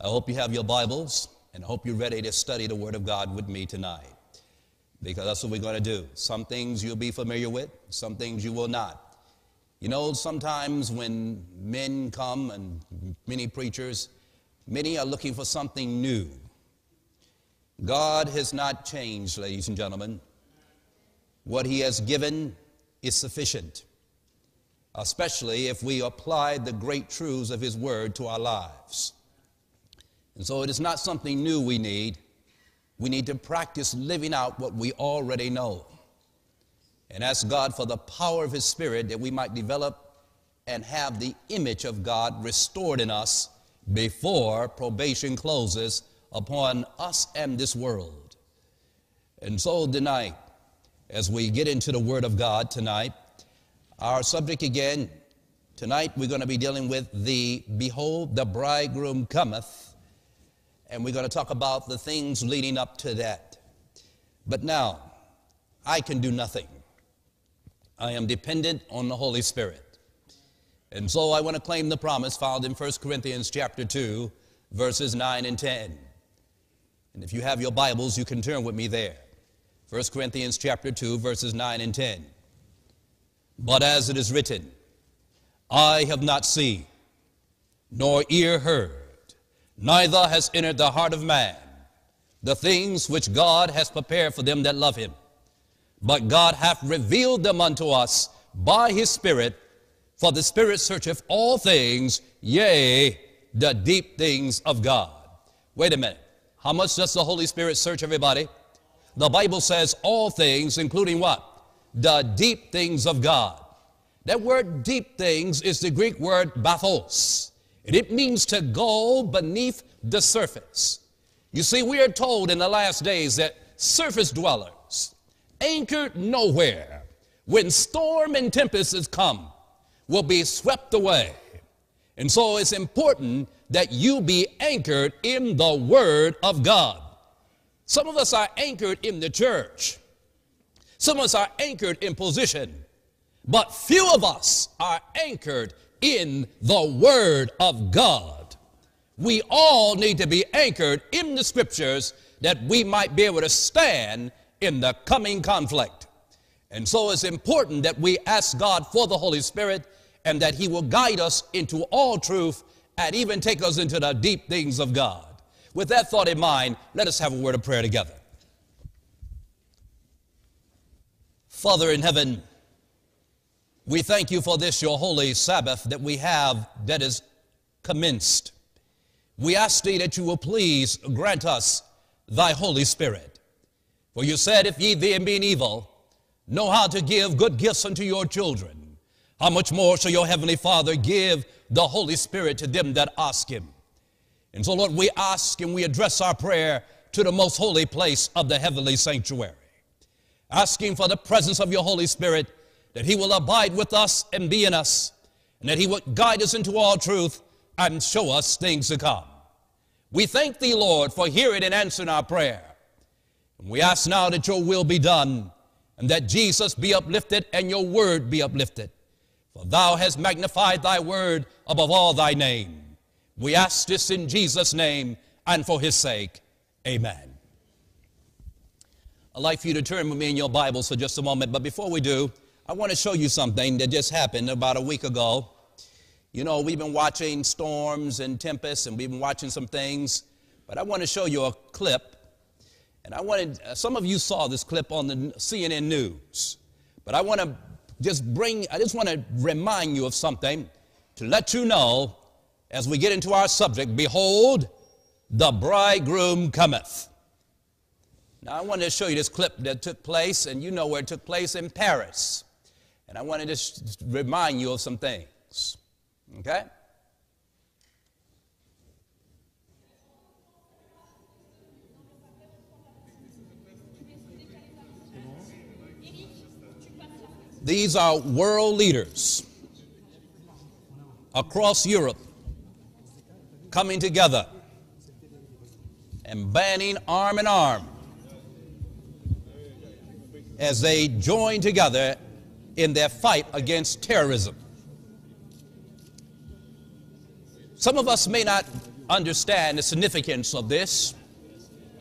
I hope you have your Bibles and I hope you're ready to study the Word of God with me tonight. Because that's what we're going to do. Some things you'll be familiar with, some things you will not. You know, sometimes when men come and many preachers, many are looking for something new. God has not changed, ladies and gentlemen. What He has given is sufficient, especially if we apply the great truths of His Word to our lives. And so it is not something new we need. We need to practice living out what we already know and ask God for the power of His Spirit that we might develop and have the image of God restored in us before probation closes upon us and this world. And so tonight, as we get into the Word of God tonight, our subject again, tonight we're going to be dealing with the Behold, the bridegroom cometh, and we're going to talk about the things leading up to that. But now, I can do nothing. I am dependent on the Holy Spirit. And so I want to claim the promise found in 1 Corinthians chapter 2, verses 9 and 10. And if you have your Bibles, you can turn with me there. 1 Corinthians chapter 2, verses 9 and 10. But as it is written, I have not seen, nor ear heard, neither has entered the heart of man the things which God has prepared for them that love him. But God hath revealed them unto us by his Spirit, for the Spirit searcheth all things, yea, the deep things of God. Wait a minute. How much does the Holy Spirit search everybody? The Bible says all things, including what? The deep things of God. That word deep things is the Greek word bathos. And it means to go beneath the surface. You see, we are told in the last days that surface dwellers, anchored nowhere, when storm and tempests come, will be swept away. And so it's important that you be anchored in the Word of God. Some of us are anchored in the church. Some of us are anchored in position. But few of us are anchored in the Word of God. We all need to be anchored in the Scriptures that we might be able to stand in the coming conflict. And so it's important that we ask God for the Holy Spirit and that He will guide us into all truth and even take us into the deep things of God. With that thought in mind, let us have a word of prayer together. Father in heaven, we thank you for this, your holy Sabbath that we have that is commenced. We ask thee that you will please grant us thy Holy Spirit. For you said, if ye then being evil, know how to give good gifts unto your children, how much more shall your heavenly Father give the Holy Spirit to them that ask him? And so, Lord, we ask and we address our prayer to the most holy place of the heavenly sanctuary, asking for the presence of your Holy Spirit, that he will abide with us and be in us, and that he will guide us into all truth and show us things to come. We thank thee, Lord, for hearing and answering our prayer. And we ask now that your will be done, and that Jesus be uplifted and your word be uplifted. For thou hast magnified thy word above all thy name. We ask this in Jesus' name and for his sake. Amen. I'd like for you to turn with me in your Bibles for just a moment, but before we do, I want to show you something that just happened about a week ago. You know, we've been watching storms and tempests, and we've been watching some things, but I want to show you a clip. And I wanted, uh, some of you saw this clip on the CNN News, but I want to just bring, I just want to remind you of something to let you know as we get into our subject Behold, the bridegroom cometh. Now, I want to show you this clip that took place, and you know where it took place in Paris. And I want to just remind you of some things. Okay? These are world leaders across Europe coming together and banding arm in arm as they join together in their fight against terrorism. Some of us may not understand the significance of this.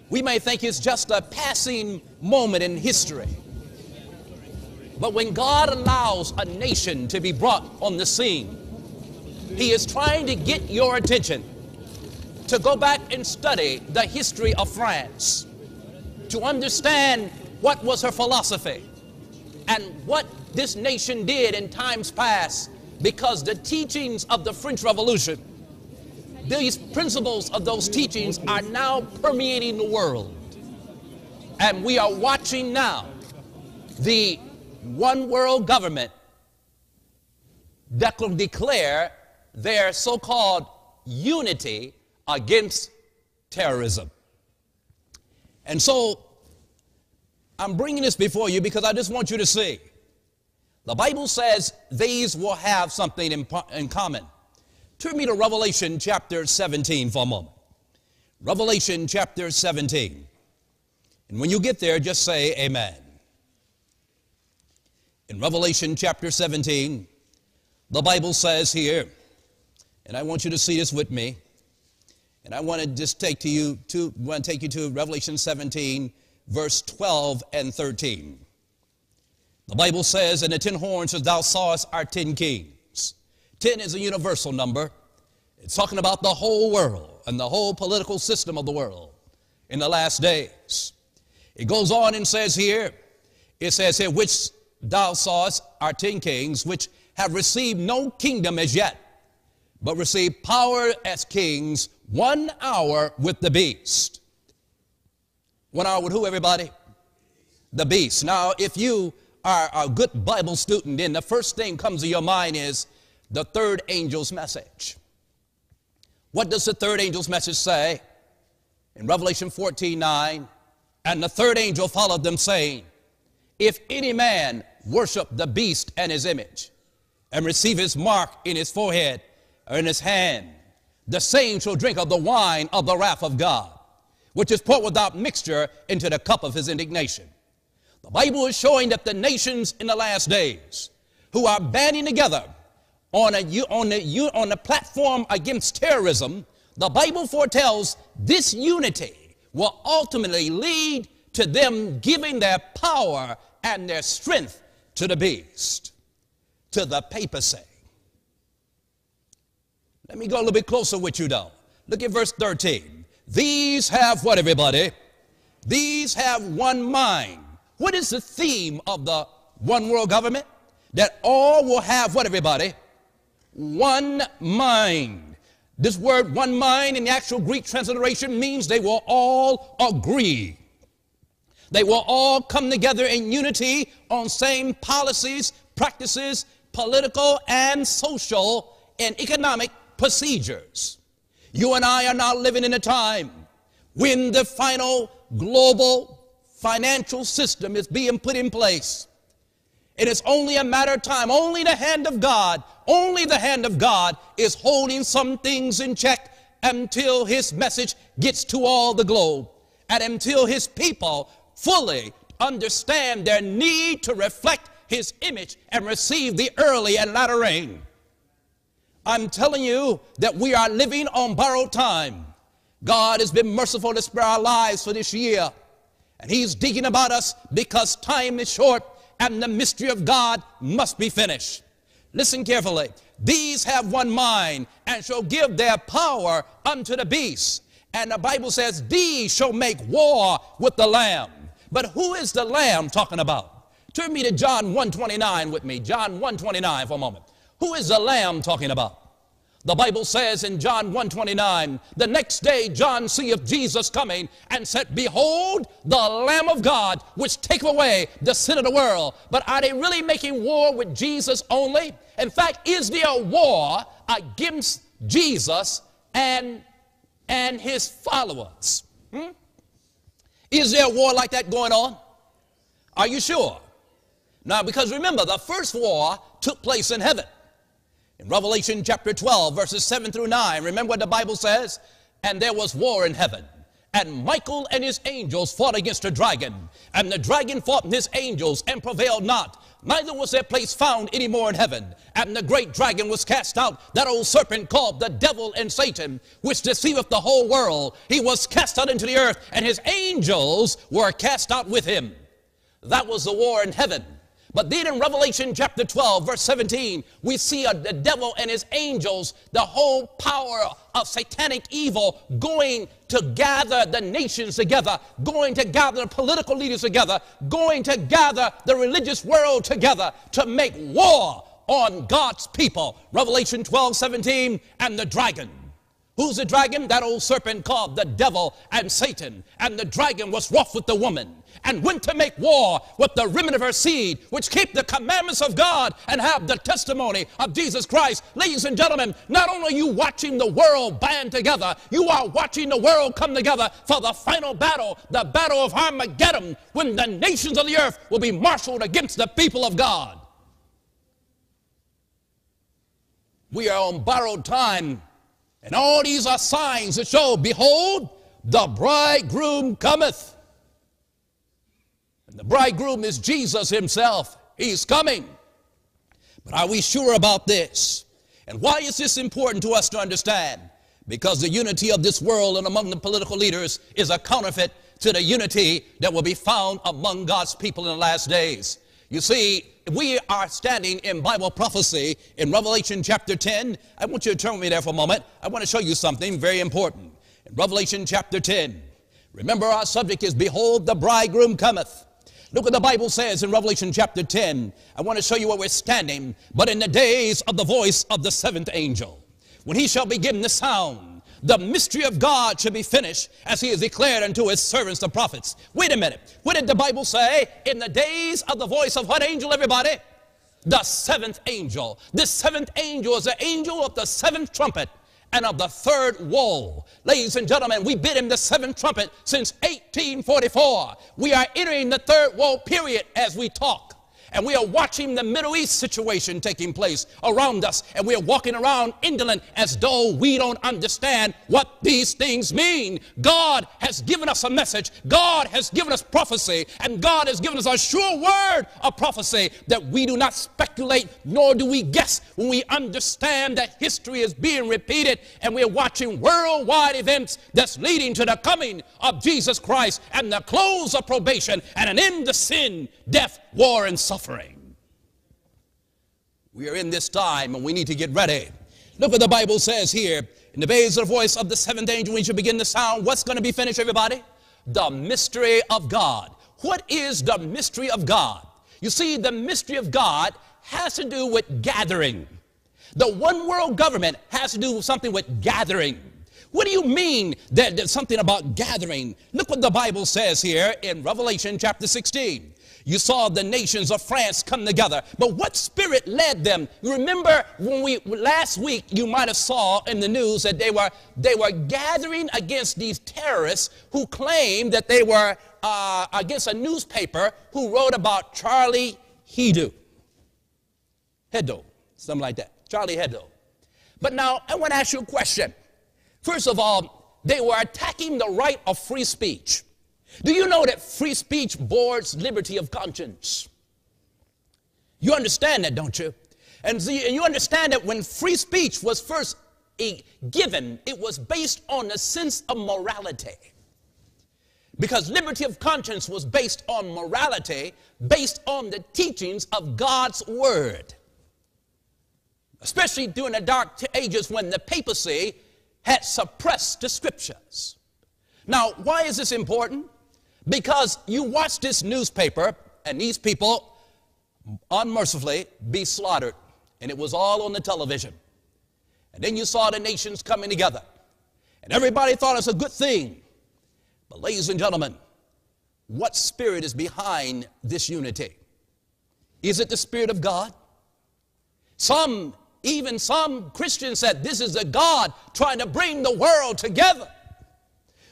We may think it's just a passing moment in history. But when God allows a nation to be brought on the scene, He is trying to get your attention to go back and study the history of France, to understand what was her philosophy and what this nation did in times past because the teachings of the French Revolution, these principles of those teachings are now permeating the world. And we are watching now the one world government declare their so called unity against terrorism. And so I'm bringing this before you because I just want you to see. The Bible says these will have something in, in common. Turn me to Revelation chapter 17 for a moment. Revelation chapter 17. And when you get there, just say amen. In Revelation chapter 17, the Bible says here, and I want you to see this with me, and I want to just take to you to want to take you to Revelation 17, verse 12 and 13. The Bible says, And the ten horns as thou sawest are ten kings. Ten is a universal number. It's talking about the whole world and the whole political system of the world in the last days. It goes on and says here, it says here, which thou sawest are ten kings, which have received no kingdom as yet, but receive power as kings one hour with the beast. One hour with who, everybody? The beast. Now, if you are a good Bible student, then the first thing comes to your mind is the third angel's message. What does the third angel's message say? In Revelation 14 9, and the third angel followed them, saying, If any man worship the beast and his image, and receive his mark in his forehead or in his hand, the same shall drink of the wine of the wrath of God, which is poured without mixture into the cup of his indignation. The Bible is showing that the nations in the last days who are banding together on a, on a, on a platform against terrorism, the Bible foretells this unity will ultimately lead to them giving their power and their strength to the beast, to the papacy. Let me go a little bit closer with you now. Look at verse 13. These have what, everybody? These have one mind. What is the theme of the one world government? That all will have what, everybody? One mind. This word one mind in the actual Greek transliteration means they will all agree. They will all come together in unity on same policies, practices, political and social and economic procedures. You and I are now living in a time when the final global financial system is being put in place. It is only a matter of time. Only the hand of God, only the hand of God is holding some things in check until his message gets to all the globe and until his people fully understand their need to reflect his image and receive the early and latter rain. I'm telling you that we are living on borrowed time. God has been merciful to spare our lives for this year. And He's digging about us because time is short and the mystery of God must be finished. Listen carefully. These have one mind and shall give their power unto the beast. And the Bible says, These shall make war with the Lamb. But who is the Lamb talking about? Turn me to John 129 with me. John 129 for a moment. Who is the lamb talking about? The Bible says in John 129, the next day John seeth Jesus coming and said, Behold, the Lamb of God, which take away the sin of the world. But are they really making war with Jesus only? In fact, is there a war against Jesus and, and his followers? Hmm? Is there a war like that going on? Are you sure? Now, because remember, the first war took place in heaven. Revelation chapter 12, verses 7 through 9, remember what the Bible says? And there was war in heaven. and Michael and his angels fought against the dragon. And the dragon fought his angels and prevailed not. Neither was their place found any more in heaven. And the great dragon was cast out, that old serpent called the devil and Satan, which deceiveth the whole world. He was cast out into the earth, and his angels were cast out with him. That was the war in heaven. But then in Revelation chapter 12, verse 17, we see a, the devil and his angels, the whole power of satanic evil going to gather the nations together, going to gather the political leaders together, going to gather the religious world together to make war on God's people. Revelation 12, 17, and the dragon. Who's the dragon? That old serpent called the devil and Satan. And the dragon was wroth with the woman and went to make war with the remnant of her seed, which keep the commandments of God and have the testimony of Jesus Christ. Ladies and gentlemen, not only you watching the world band together, you are watching the world come together for the final battle, the battle of Armageddon, when the nations of the earth will be marshaled against the people of God. We are on borrowed time, and all these are signs that show, behold, the bridegroom cometh. The bridegroom is Jesus himself. He's coming. But are we sure about this? And why is this important to us to understand? Because the unity of this world and among the political leaders is a counterfeit to the unity that will be found among God's people in the last days. You see, we are standing in Bible prophecy in Revelation chapter 10. I want you to turn with me there for a moment. I want to show you something very important. In Revelation chapter 10, remember our subject is Behold, the bridegroom cometh. Look what the Bible says in Revelation chapter 10. I want to show you where we're standing. But in the days of the voice of the seventh angel, when he shall be given the sound, the mystery of God shall be finished as he has declared unto his servants the prophets. Wait a minute. What did the Bible say? In the days of the voice of what angel, everybody? The seventh angel. This seventh angel is the angel of the seventh trumpet and of the third woe. Ladies and gentlemen, we've been in the seventh trumpet since 1844. We are entering the third woe period as we talk and we are watching the Middle East situation taking place around us, and we are walking around indolent as though we don't understand what these things mean. God has given us a message, God has given us prophecy, and God has given us a sure word of prophecy that we do not speculate nor do we guess when we understand that history is being repeated and we're watching worldwide events that's leading to the coming of Jesus Christ and the close of probation and an end to sin, death, war, and suffering. We are in this time and we need to get ready. Look what the Bible says here. In the days of the voice of the seventh angel, we shall begin to sound. What's going to be finished, everybody? The mystery of God. What is the mystery of God? You see, the mystery of God has to do with gathering. The one world government has to do with something with gathering. What do you mean that there's something about gathering? Look what the Bible says here in Revelation chapter 16. You saw the nations of France come together. But what spirit led them? Remember when we last week you might have saw in the news that they were they were gathering against these terrorists who claimed that they were uh, against a newspaper who wrote about Charlie Hebdo. Hebdo, something like that. Charlie Hebdo. But now I want to ask you a question. First of all, they were attacking the right of free speech. Do you know that free speech boards liberty of conscience? You understand that, don't you? And, and you understand that when free speech was first given, it was based on a sense of morality. Because liberty of conscience was based on morality, based on the teachings of God's Word. Especially during the dark ages when the papacy had suppressed the scriptures. Now, why is this important? Because you watch this newspaper and these people unmercifully be slaughtered. And it was all on the television. And then you saw the nations coming together. And everybody thought it's a good thing. But, ladies and gentlemen, what spirit is behind this unity? Is it the Spirit of God? Some, even some Christians said this is a God trying to bring the world together.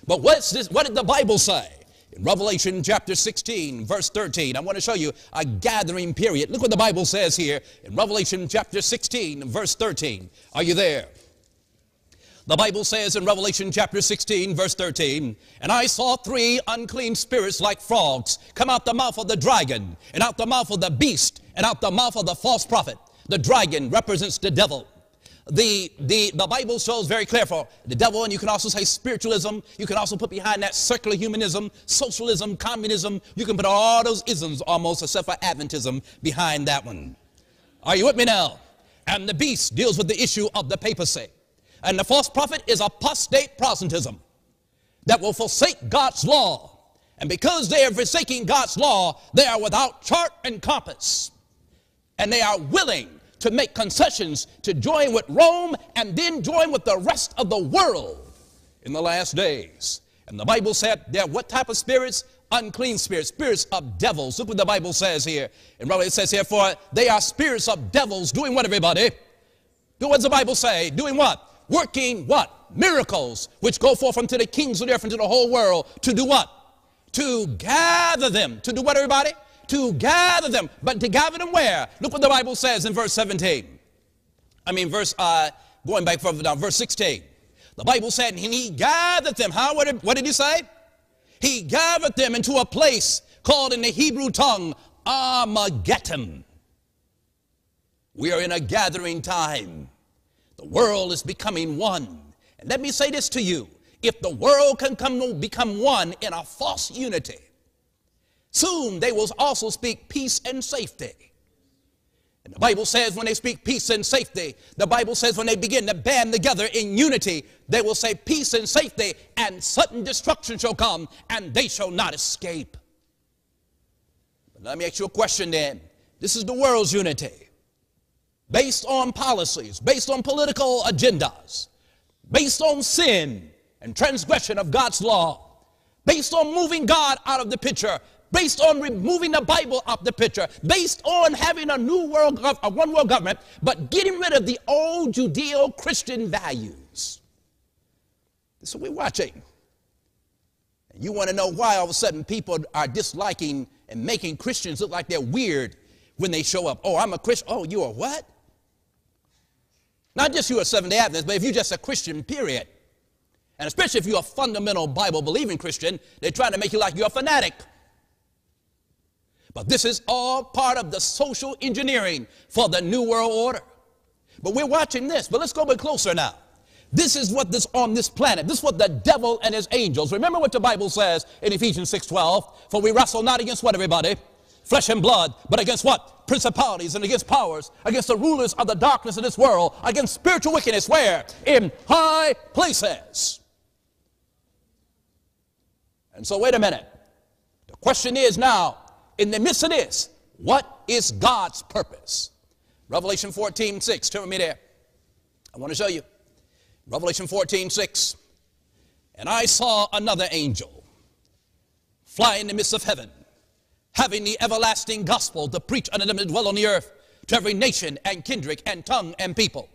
But what's this, what did the Bible say? In Revelation chapter 16, verse 13, I want to show you a gathering period. Look what the Bible says here in Revelation chapter 16, verse 13. Are you there? The Bible says in Revelation chapter 16, verse 13, And I saw three unclean spirits like frogs come out the mouth of the dragon, and out the mouth of the beast, and out the mouth of the false prophet. The dragon represents the devil. The, the, the Bible shows very clear for the devil, and you can also say spiritualism. You can also put behind that secular humanism, socialism, communism. You can put all those isms almost, except for Adventism, behind that one. Are you with me now? And the beast deals with the issue of the papacy. And the false prophet is apostate Protestantism that will forsake God's law. And because they are forsaking God's law, they are without chart and compass. And they are willing to make concessions to join with Rome and then join with the rest of the world in the last days. And the Bible said they're what type of spirits? Unclean spirits, spirits of devils. Look what the Bible says here. And it says here, for they are spirits of devils doing what, everybody? Do what the Bible say? Doing what? working what? Miracles, which go forth unto the kings of the earth and to the whole world to do what? To gather them. To do what, everybody? To gather them. But to gather them where? Look what the Bible says in verse 17. I mean, verse, uh, going back further down, verse 16. The Bible said, and he gathered them. How? What did, what did he say? He gathered them into a place called in the Hebrew tongue Armageddon. We are in a gathering time. The world is becoming one. And let me say this to you. If the world can come become one in a false unity, soon they will also speak peace and safety. And the Bible says when they speak peace and safety, the Bible says when they begin to band together in unity, they will say peace and safety, and sudden destruction shall come, and they shall not escape. But let me ask you a question then. This is the world's unity based on policies, based on political agendas, based on sin and transgression of God's law, based on moving God out of the picture, based on removing the Bible off the picture, based on having a new world, a one world government, but getting rid of the old Judeo Christian values. What we're watching. And you want to know why all of a sudden people are disliking and making Christians look like they're weird when they show up. Oh, I'm a Christian. Oh, you are what? Not just you're a Seventh day Adventist, but if you're just a Christian, period. And especially if you're a fundamental Bible believing Christian, they're trying to make you like you're a fanatic. But this is all part of the social engineering for the New World Order. But we're watching this. But let's go a bit closer now. This is what this on this planet. This is what the devil and his angels. Remember what the Bible says in Ephesians 6:12. For we wrestle not against what everybody? Flesh and blood, but against what? principalities and against powers, against the rulers of the darkness of this world, against spiritual wickedness. Where? In high places. And so, wait a minute. The question is now, in the midst of this, what is God's purpose? Revelation 14, 6. Turn with me there. I want to show you. Revelation 14, 6. And I saw another angel fly in the midst of heaven having the everlasting gospel to preach unto them that dwell on the earth, to every nation and kindred and tongue and people.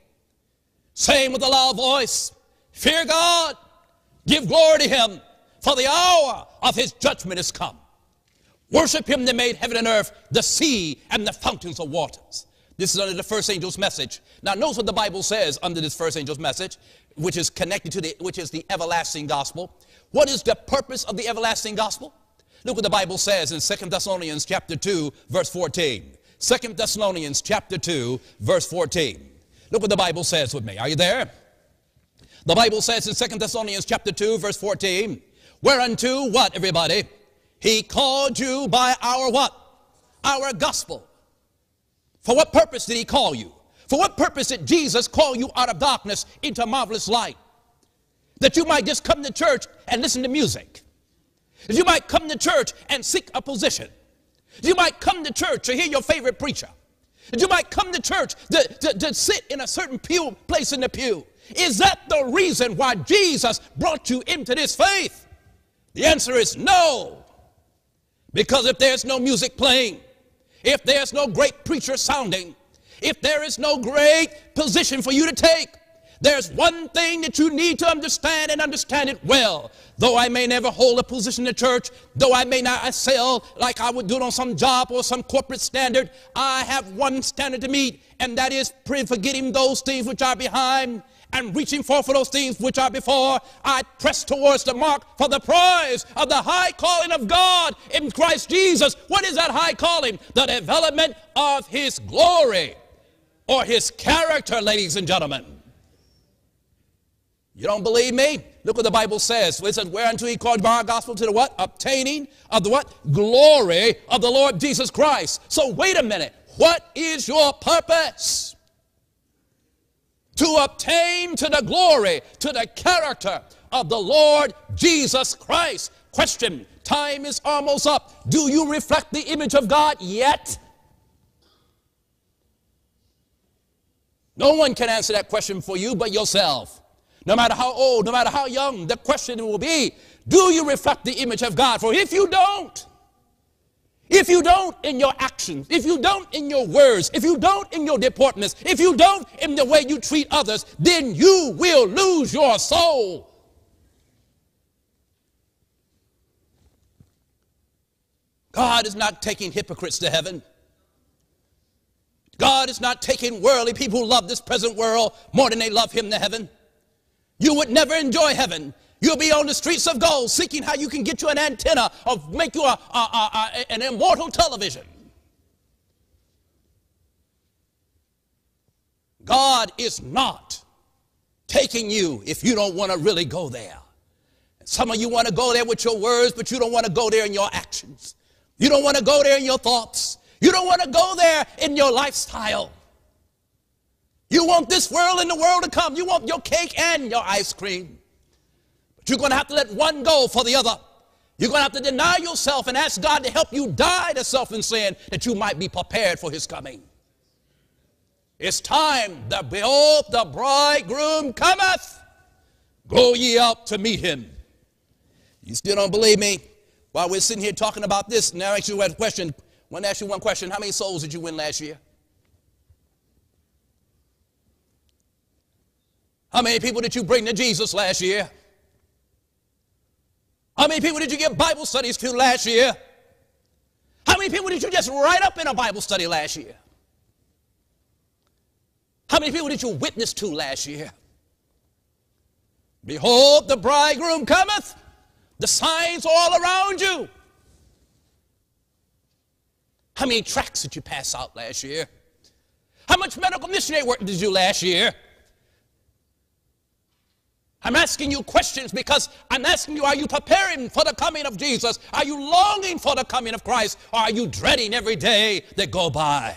Saying with a loud voice, Fear God, give glory to him, for the hour of his judgment is come. Worship him that made heaven and earth, the sea, and the fountains of waters. This is under the first angel's message. Now, notice what the Bible says under this first angel's message, which is connected to the, which is the everlasting gospel. What is the purpose of the everlasting gospel? Look what the Bible says in Second Thessalonians chapter 2, verse 14. Second Thessalonians chapter 2, verse 14. Look what the Bible says with me. Are you there? The Bible says in Second Thessalonians chapter 2, verse 14, whereunto what, everybody? He called you by our what? Our gospel. For what purpose did he call you? For what purpose did Jesus call you out of darkness into marvelous light? That you might just come to church and listen to music that you might come to church and seek a position. That You might come to church to hear your favorite preacher. That you might come to church to, to, to sit in a certain pew, place in the pew. Is that the reason why Jesus brought you into this faith? The answer is no. Because if there's no music playing, if there's no great preacher sounding, if there is no great position for you to take, there's one thing that you need to understand and understand it well. Though I may never hold a position in the church, though I may not excel like I would do it on some job or some corporate standard, I have one standard to meet, and that is forgetting those things which are behind and reaching forth for those things which are before, I press towards the mark for the prize of the high calling of God in Christ Jesus. What is that high calling? The development of his glory or his character, ladies and gentlemen. You don't believe me? Look what the Bible says. It says, Whereunto he called by our gospel to the what? Obtaining of the what? Glory of the Lord Jesus Christ. So wait a minute. What is your purpose? To obtain to the glory, to the character of the Lord Jesus Christ. Question Time is almost up. Do you reflect the image of God yet? No one can answer that question for you but yourself. No matter how old, no matter how young, the question will be, do you reflect the image of God? For if you don't, if you don't in your actions, if you don't in your words, if you don't in your deportments, if you don't in the way you treat others, then you will lose your soul. God is not taking hypocrites to heaven. God is not taking worldly people who love this present world more than they love Him to heaven. You would never enjoy heaven. You'll be on the streets of gold seeking how you can get you an antenna or make you a, a, a, an immortal television. God is not taking you if you don't want to really go there. Some of you want to go there with your words, but you don't want to go there in your actions. You don't want to go there in your thoughts. You don't want to go there in your lifestyle. You want this world and the world to come. You want your cake and your ice cream. You're going to have to let one go for the other. You're going to have to deny yourself and ask God to help you die to self and sin that you might be prepared for his coming. It's time. The, behold, the bridegroom cometh. Go ye out to meet him. You still don't believe me? While we're sitting here talking about this, now I ask you a question. I want to ask you one question. How many souls did you win last year? How many people did you bring to Jesus last year? How many people did you give Bible studies to last year? How many people did you just write up in a Bible study last year? How many people did you witness to last year? Behold, the bridegroom cometh. The signs all around you. How many tracts did you pass out last year? How much medical missionary work did you do last year? I'm asking you questions because I'm asking you, are you preparing for the coming of Jesus? Are you longing for the coming of Christ? Or are you dreading every day that go by?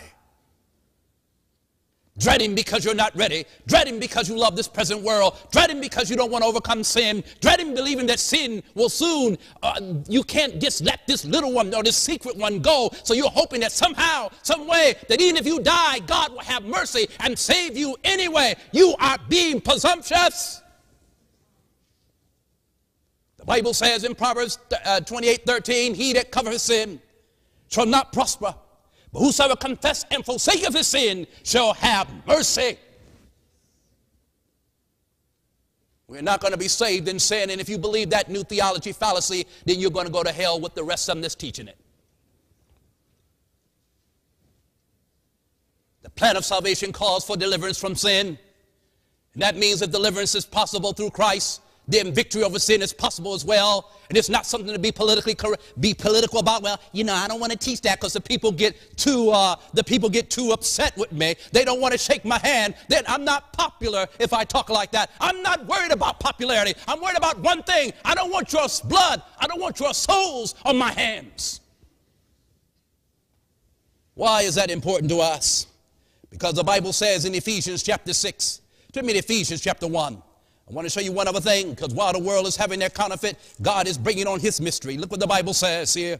Dreading because you're not ready. Dreading because you love this present world. Dreading because you don't want to overcome sin. Dreading believing that sin will soon, uh, you can't just let this little one or this secret one go. So you're hoping that somehow, some way, that even if you die, God will have mercy and save you anyway. You are being presumptuous. The Bible says in Proverbs uh, 28 13, He that covereth sin shall not prosper, but whosoever confess and forsaketh his sin shall have mercy. We're not going to be saved in sin, and if you believe that new theology fallacy, then you're going to go to hell with the rest of them that's teaching it. The plan of salvation calls for deliverance from sin. And that means that deliverance is possible through Christ then victory over sin is possible as well. And it's not something to be politically correct, be political about. Well, you know, I don't want to teach that because the people get too uh, the people get too upset with me. They don't want to shake my hand. Then I'm not popular if I talk like that. I'm not worried about popularity. I'm worried about one thing. I don't want your blood. I don't want your souls on my hands. Why is that important to us? Because the Bible says in Ephesians chapter 6, turn me to Ephesians chapter 1. I want to show you one other thing because while the world is having their counterfeit, God is bringing on his mystery. Look what the Bible says here.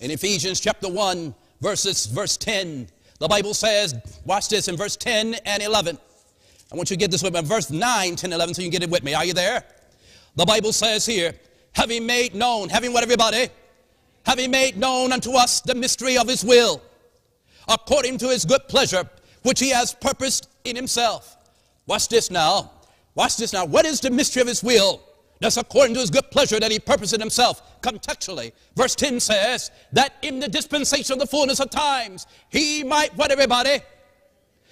In Ephesians chapter 1, verses, verse 10, the Bible says, watch this in verse 10 and 11. I want you to get this with me. Verse 9, 10, 11, so you can get it with me. Are you there? The Bible says here, having made known, having what everybody? Having made known unto us the mystery of his will, according to his good pleasure, which he has purposed in himself. Watch this now. Watch this now. What is the mystery of his will? That's according to his good pleasure that he purposed in himself. Contextually, verse 10 says that in the dispensation of the fullness of times, he might, what everybody?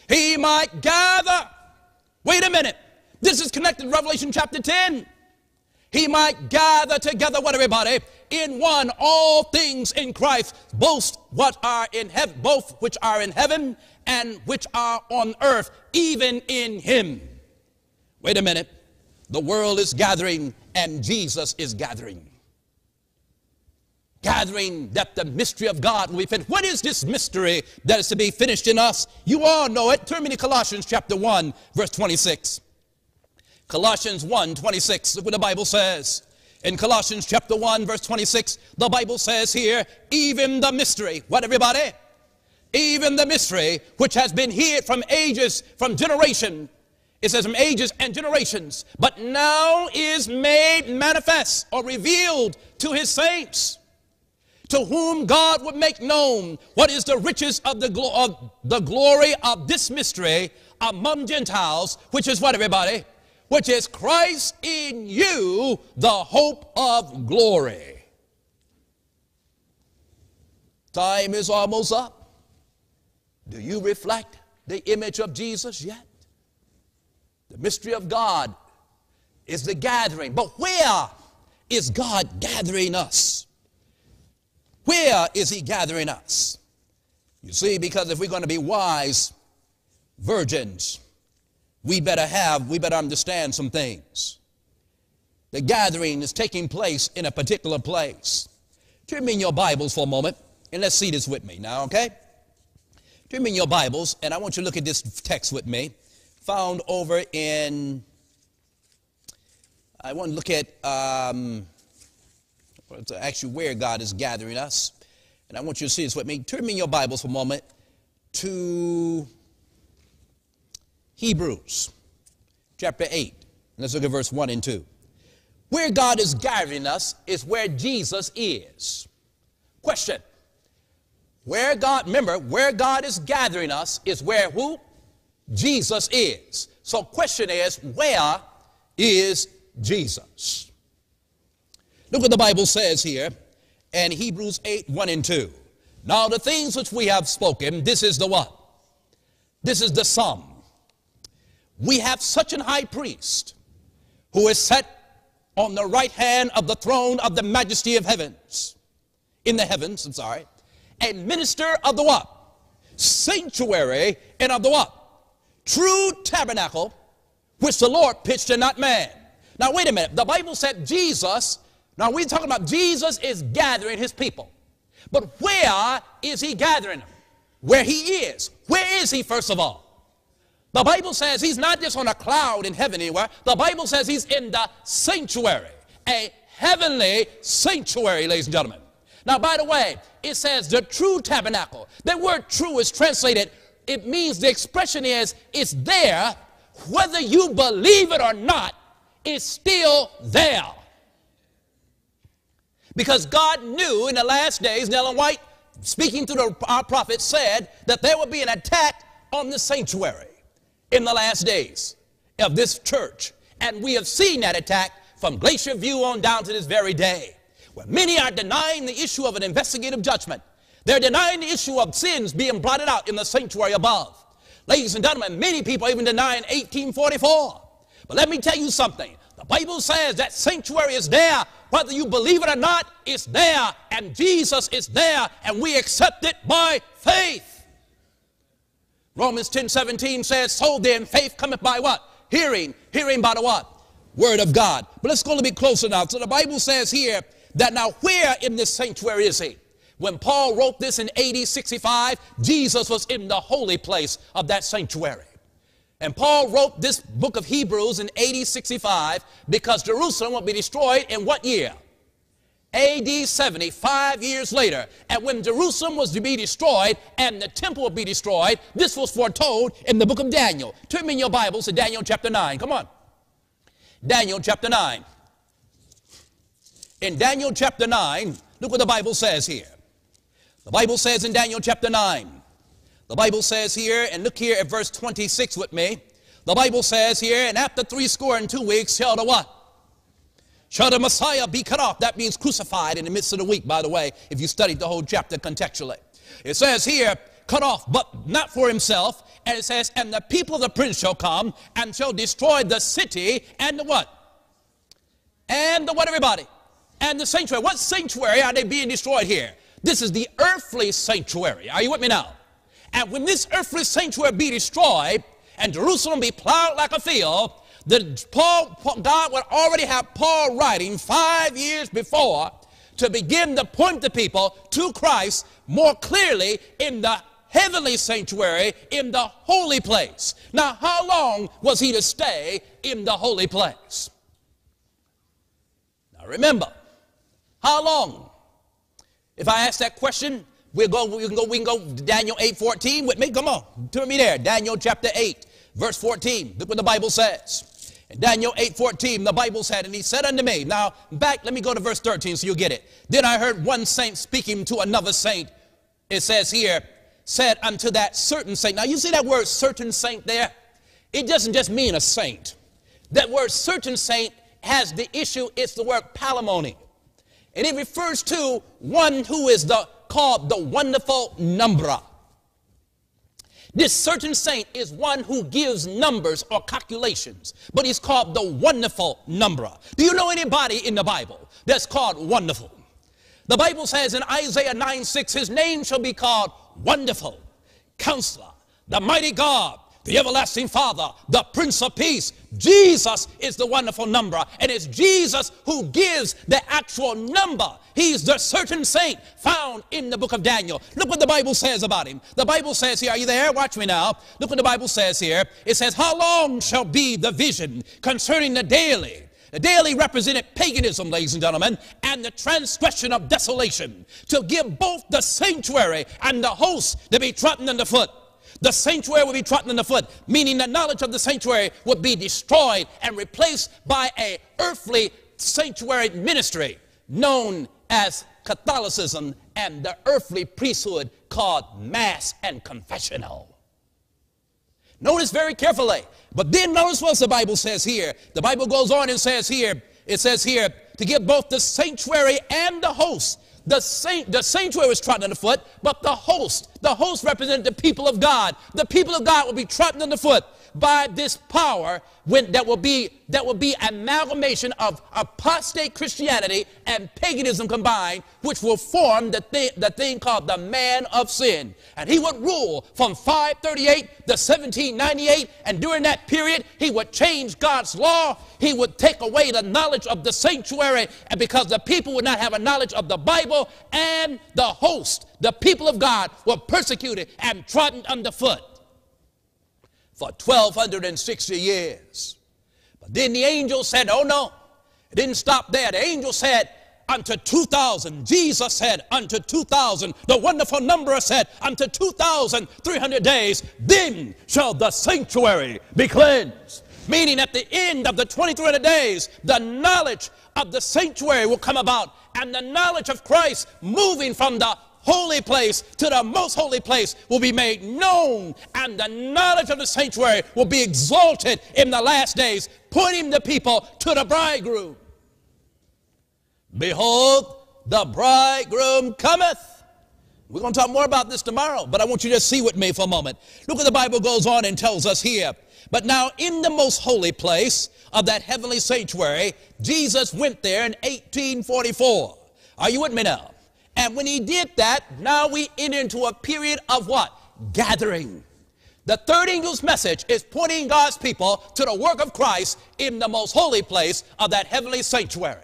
He might gather Wait a minute. This is connected Revelation chapter 10. He might gather together what everybody in one all things in Christ, both what are in heaven, both which are in heaven and which are on earth, even in him. Wait a minute. The world is gathering and Jesus is gathering. Gathering that the mystery of God will be finished. What is this mystery that is to be finished in us? You all know it. Turn me to Colossians chapter 1, verse 26. Colossians 1, 26. Look what the Bible says. In Colossians chapter 1, verse 26, the Bible says here, even the mystery. What, everybody? Even the mystery which has been hid from ages, from generation it says from ages and generations, but now is made manifest or revealed to his saints, to whom God would make known what is the riches of the, glo- of the glory of this mystery among Gentiles, which is what, everybody? Which is Christ in you, the hope of glory. Time is almost up. Do you reflect the image of Jesus yet? The mystery of God is the gathering. But where is God gathering us? Where is He gathering us? You see, because if we're going to be wise virgins, we better have, we better understand some things. The gathering is taking place in a particular place. Turn me in your Bibles for a moment and let's see this with me now, okay? Turn me in your Bibles and I want you to look at this text with me found over in, I want to look at um, actually where God is gathering us. And I want you to see this with me. Turn me in your Bibles for a moment to Hebrews chapter 8. Let's look at verse 1 and 2. Where God is gathering us is where Jesus is. Question. Where God, remember, where God is gathering us is where who? Jesus is. So question is, where is Jesus? Look what the Bible says here in Hebrews 8, 1 and 2. Now the things which we have spoken, this is the what? This is the sum. We have such an high priest who is set on the right hand of the throne of the majesty of heavens, in the heavens, I'm sorry, and minister of the what? Sanctuary and of the what? True tabernacle which the Lord pitched and not man. Now, wait a minute. The Bible said Jesus, now we're talking about Jesus is gathering his people. But where is he gathering them? Where he is. Where is he, first of all? The Bible says he's not just on a cloud in heaven anywhere. The Bible says he's in the sanctuary, a heavenly sanctuary, ladies and gentlemen. Now, by the way, it says the true tabernacle. The word true is translated it means the expression is it's there, whether you believe it or not, it's still there. Because God knew in the last days, Ellen White, speaking to the, our prophet, said that there would be an attack on the sanctuary in the last days of this church. And we have seen that attack from Glacier View on down to this very day, where many are denying the issue of an investigative judgment they're denying the issue of sins being blotted out in the sanctuary above. Ladies and gentlemen, many people even denying 1844. But let me tell you something. The Bible says that sanctuary is there. Whether you believe it or not, it's there. And Jesus is there. And we accept it by faith. Romans 10 17 says, So then faith cometh by what? Hearing. Hearing by the what? Word of God. But let's go a little bit closer now. So the Bible says here that now where in this sanctuary is he? When Paul wrote this in AD 65, Jesus was in the holy place of that sanctuary. And Paul wrote this book of Hebrews in AD 65 because Jerusalem would be destroyed in what year? AD 70, five years later. And when Jerusalem was to be destroyed and the temple would be destroyed, this was foretold in the book of Daniel. Turn me in your Bibles to Daniel chapter 9. Come on. Daniel chapter 9. In Daniel chapter 9, look what the Bible says here. The Bible says in Daniel chapter 9, the Bible says here, and look here at verse 26 with me. The Bible says here, and after three score and two weeks shall the what? Shall the Messiah be cut off? That means crucified in the midst of the week, by the way, if you studied the whole chapter contextually. It says here, cut off, but not for himself, And it says, and the people of the prince shall come and shall destroy the city and the what? And the what, everybody? And the sanctuary. What sanctuary are they being destroyed here? This is the earthly sanctuary. Are you with me now? And when this earthly sanctuary be destroyed and Jerusalem be plowed like a field, the Paul, God would already have Paul writing five years before to begin to point the people to Christ more clearly in the heavenly sanctuary in the holy place. Now, how long was he to stay in the holy place? Now, remember, how long? If I ask that question, we'll go, we can go, we can go Daniel 8 14 with me. Come on, turn me there. Daniel chapter 8, verse 14. Look what the Bible says. In Daniel 8 14, the Bible said, And he said unto me, Now, back, let me go to verse 13 so you'll get it. Then I heard one saint speaking to another saint. It says here, said unto that certain saint. Now, you see that word certain saint there? It doesn't just mean a saint. That word certain saint has the issue, it's the word Palmoni. And it refers to one who is the called the wonderful numberer. This certain saint is one who gives numbers or calculations, but he's called the wonderful numberer. Do you know anybody in the Bible that's called wonderful? The Bible says in Isaiah 9 6, his name shall be called Wonderful, Counselor, the Mighty God, the everlasting Father, the Prince of Peace. Jesus is the wonderful number, and it's Jesus who gives the actual number. He's the certain saint found in the book of Daniel. Look what the Bible says about him. The Bible says here, are you there? Watch me now. Look what the Bible says here. It says, How long shall be the vision concerning the daily? The daily represented paganism, ladies and gentlemen, and the transgression of desolation to give both the sanctuary and the host to be trodden underfoot. The sanctuary will be trodden underfoot, meaning the knowledge of the sanctuary would be destroyed and replaced by a earthly sanctuary ministry known as Catholicism and the earthly priesthood called Mass and Confessional. Notice very carefully. But then notice what the Bible says here. The Bible goes on and says here, it says here, to give both the sanctuary and the host the, saint, the sanctuary was trodden underfoot, but the host, the host represented the people of God. The people of God will be trodden underfoot by this power when that will be that will be amalgamation of apostate Christianity and paganism combined, which will form the the thing called the man of sin. And he would rule from 538 to 1798, and during that period, he would change God's law. He would take away the knowledge of the sanctuary, and because the people would not have a knowledge of the Bible and the host, the people of God were persecuted and trodden underfoot for 1260 years. But then the angel said, Oh no, it didn't stop there. The angel said, Unto 2,000. Jesus said, Unto 2,000. The wonderful number said, Unto 2,300 days, then shall the sanctuary be cleansed. Meaning at the end of the 2,300 days, the knowledge of the sanctuary will come about and the knowledge of Christ moving from the holy place to the most holy place will be made known, and the knowledge of the sanctuary will be exalted in the last days, pointing the people to the bridegroom. Behold, the bridegroom cometh. We're going to talk more about this tomorrow, but I want you to see with me for a moment. Look what the Bible goes on and tells us here. But now, in the most holy place of that heavenly sanctuary, Jesus went there in 1844. Are you with me now? And when he did that, now we enter into a period of what? Gathering. The third angel's message is pointing God's people to the work of Christ in the most holy place of that heavenly sanctuary.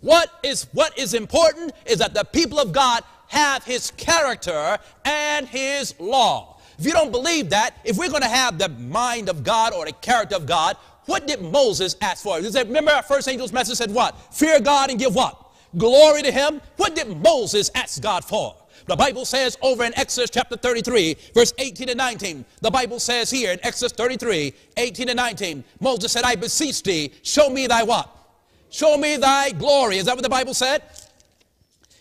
What is, what is important is that the people of God have his character and his law. If you don't believe that, if we're going to have the mind of God or the character of God, what did Moses ask for? Remember our first angel's message said what? Fear God and give what? Glory to him. What did Moses ask God for? The Bible says over in Exodus chapter 33, verse 18 and 19, the Bible says here in Exodus 33, 18 and 19, Moses said, I beseech thee, show me thy what? Show me thy glory. Is that what the Bible said?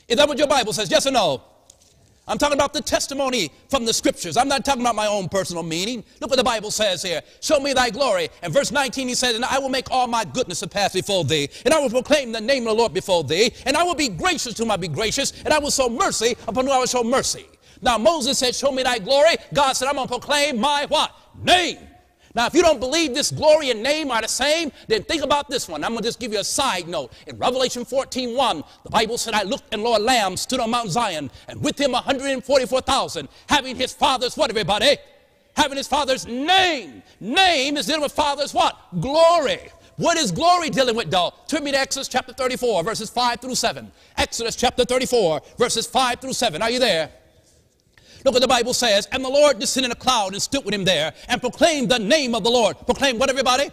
Is that what your Bible says? Yes or no? I'm talking about the testimony from the scriptures. I'm not talking about my own personal meaning. Look what the Bible says here. Show me thy glory. And verse 19 he says, And I will make all my goodness to pass before thee, and I will proclaim the name of the Lord before thee, and I will be gracious to whom I be gracious, and I will show mercy upon whom I will show mercy. Now Moses said, Show me thy glory. God said, I'm going to proclaim my what? Name. Now, if you don't believe this glory and name are the same, then think about this one. I'm going to just give you a side note. In Revelation 14 1, the Bible said, I looked and Lord Lamb stood on Mount Zion, and with him 144,000, having his father's what, everybody? Having his father's name. Name is dealing with father's what? Glory. What is glory dealing with, though? Turn me to Exodus chapter 34, verses 5 through 7. Exodus chapter 34, verses 5 through 7. Are you there? Look what the Bible says. And the Lord descended in a cloud and stood with him there and proclaimed the name of the Lord. Proclaim what, everybody?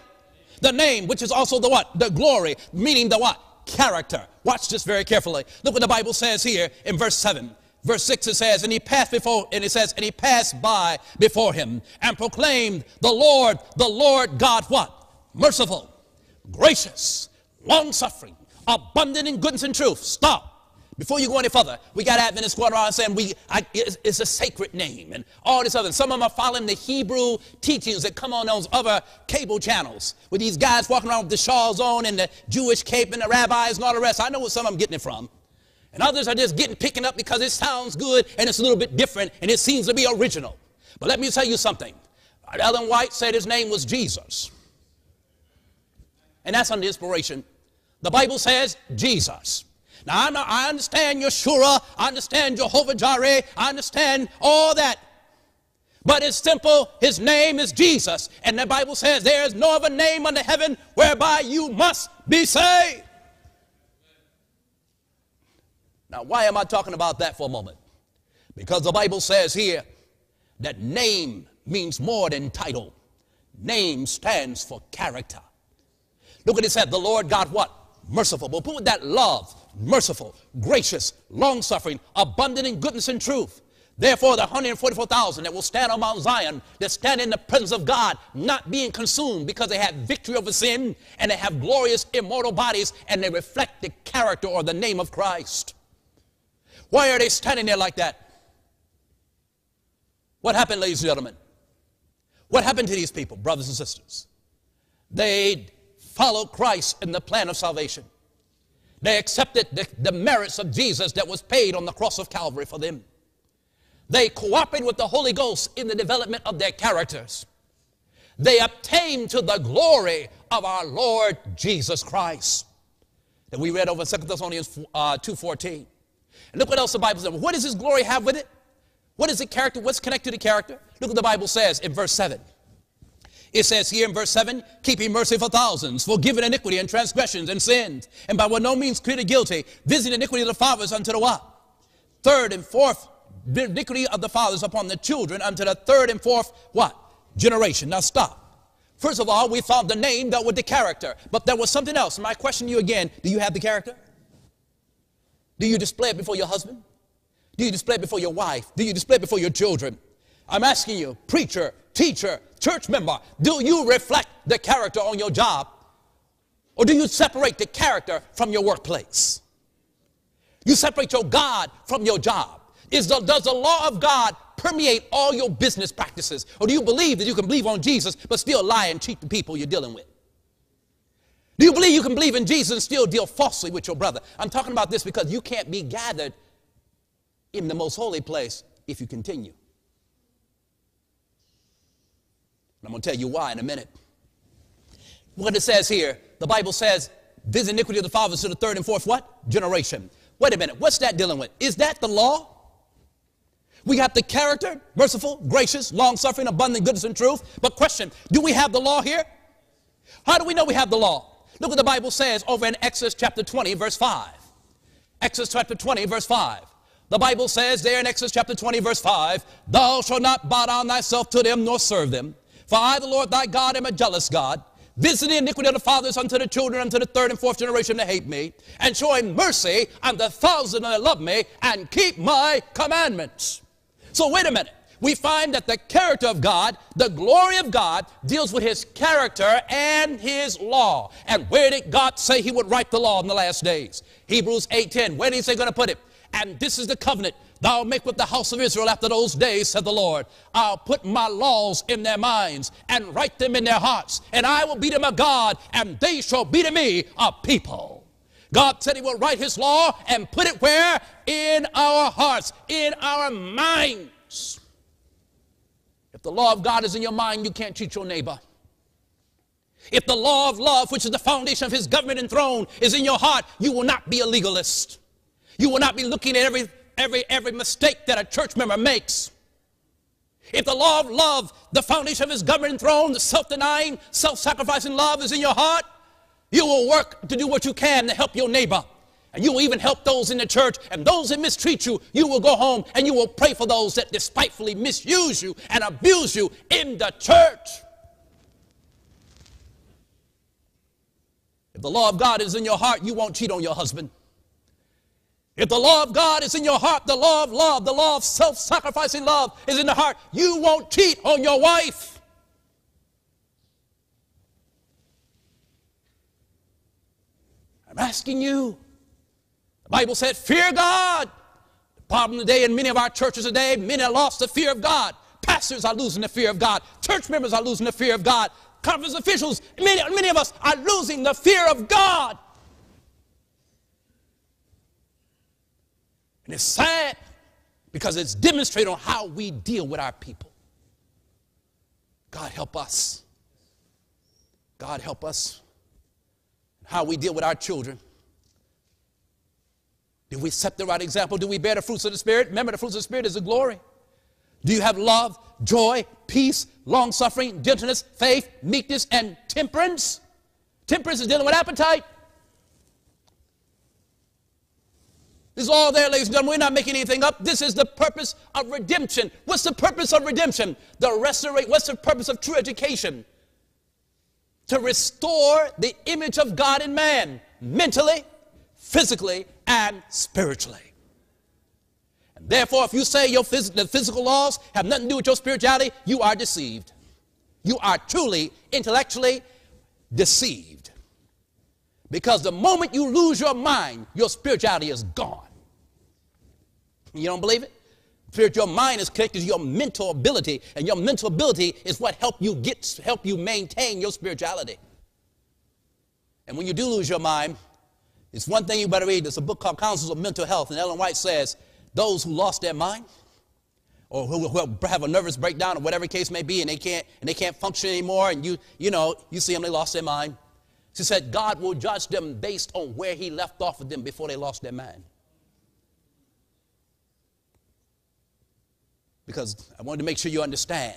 The name, which is also the what? The glory, meaning the what? Character. Watch this very carefully. Look what the Bible says here in verse 7. Verse 6 it says, and he passed before, and it says, and he passed by before him and proclaimed the Lord, the Lord God what? Merciful, gracious, long suffering, abundant in goodness and truth. Stop. Before you go any further, we got Adventists going around saying we, I, it's, it's, a sacred name and all this other. Some of them are following the Hebrew teachings that come on those other cable channels with these guys walking around with the shawls on and the Jewish cape and the rabbis and all the rest. I know where some of them getting it from. And others are just getting picking up because it sounds good and it's a little bit different and it seems to be original. But let me tell you something. Ellen White said his name was Jesus. And that's under inspiration. The Bible says Jesus. Now, not, i understand Yeshua, I understand Jehovah Jireh, I understand all that. But it's simple. His name is Jesus. And the Bible says there is no other name under heaven whereby you must be saved. Now, why am I talking about that for a moment? Because the Bible says here that name means more than title. Name stands for character. Look what it said. The Lord God what? Merciful. But put that love merciful, gracious, long suffering, abundant in goodness and truth. Therefore, the 144,000 that will stand on Mount Zion, that stand in the presence of God, not being consumed because they have victory over sin and they have glorious immortal bodies and they reflect the character or the name of Christ. Why are they standing there like that? What happened, ladies and gentlemen? What happened to these people, brothers and sisters? They followed Christ in the plan of salvation. They accepted the, the, merits of Jesus that was paid on the cross of Calvary for them. They cooperated with the Holy Ghost in the development of their characters. They obtained to the glory of our Lord Jesus Christ. That we read over 2 Thessalonians uh, 2.14. And look what else the Bible says. What does his glory have with it? What is the character? What's connected to character? Look what the Bible says in verse 7. It says here in verse 7, keeping mercy for thousands, forgiving iniquity and transgressions and sins, and by what no means created guilty, visiting iniquity of the fathers unto the what? Third and fourth, iniquity of the fathers upon the children unto the third and fourth what? Generation. Now stop. First of all, we found the name dealt with the character, but there was something else. And I question to you again, do you have the character? Do you display it before your husband? Do you display it before your wife? Do you display it before your children? I'm asking you, preacher, teacher, church member, do you reflect the character on your job? Or do you separate the character from your workplace? You separate your God from your job. The, does the law of God permeate all your business practices? Or do you believe that you can believe on Jesus but still lie and cheat the people you're dealing with? Do you believe you can believe in Jesus and still deal falsely with your brother? I'm talking about this because you can't be gathered in the most holy place if you continue. I'm going to tell you why in a minute. What it says here, the Bible says, this iniquity of the fathers to the third and fourth what? Generation. Wait a minute, what's that dealing with? Is that the law? We got the character, merciful, gracious, long suffering, abundant goodness and truth. But question, do we have the law here? How do we know we have the law? Look what the Bible says over in Exodus chapter 20, verse 5. Exodus chapter 20, verse 5. The Bible says there in Exodus chapter 20, verse 5, Thou shalt not bow down thyself to them nor serve them. For I, the Lord thy God, am a jealous God, visiting the iniquity of the fathers unto the children, unto the third and fourth generation that hate me, and showing mercy unto the thousand that love me, and keep my commandments. So wait a minute. We find that the character of God, the glory of God, deals with his character and his law. And where did God say he would write the law in the last days? Hebrews 8.10. Where did he say going to put it? And this is the covenant thou make with the house of Israel after those days, said the Lord. I'll put my laws in their minds and write them in their hearts, and I will be to them a God, and they shall be to me a people. God said he will write his law and put it where? In our hearts, in our minds. If the law of God is in your mind, you can't cheat your neighbor. If the law of love, which is the foundation of his government and throne, is in your heart, you will not be a legalist. You will not be looking at every, every, every mistake that a church member makes. If the law of love, the foundation of his government and throne, the self denying, self sacrificing love is in your heart, you will work to do what you can to help your neighbor. And you will even help those in the church. And those that mistreat you, you will go home and you will pray for those that despitefully misuse you and abuse you in the church. If the law of God is in your heart, you won't cheat on your husband. If the law of God is in your heart, the law of love, the law of self sacrificing love is in the heart, you won't cheat on your wife. I'm asking you. The Bible said, Fear God. The problem today in many of our churches today, many have lost the fear of God. Pastors are losing the fear of God. Church members are losing the fear of God. Conference officials, many, many of us are losing the fear of God. And it's sad because it's demonstrated on how we deal with our people. God help us. God help us. How we deal with our children. Do we set the right example? Do we bear the fruits of the Spirit? Remember, the fruits of the Spirit is the glory. Do you have love, joy, peace, long suffering, gentleness, faith, meekness, and temperance? Temperance is dealing with appetite. This is all there, ladies and gentlemen. We're not making anything up. This is the purpose of redemption. What's the purpose of redemption? The restoration. What's the purpose of true education? To restore the image of God in man, mentally, physically, and spiritually. And therefore, if you say your phys- the physical laws have nothing to do with your spirituality, you are deceived. You are truly intellectually deceived. Because the moment you lose your mind, your spirituality is gone. You don't believe it? Spirit, your mind is connected to your mental ability, and your mental ability is what help you get, help you maintain your spirituality. And when you do lose your mind, it's one thing you better read. There's a book called Counsels of Mental Health, and Ellen White says those who lost their mind, or who, have a nervous breakdown, or whatever case may be, and they can't and they can't function anymore, and you you know you see them they lost their mind. She said God will judge them based on where He left off with them before they lost their mind. Because I wanted to make sure you understand.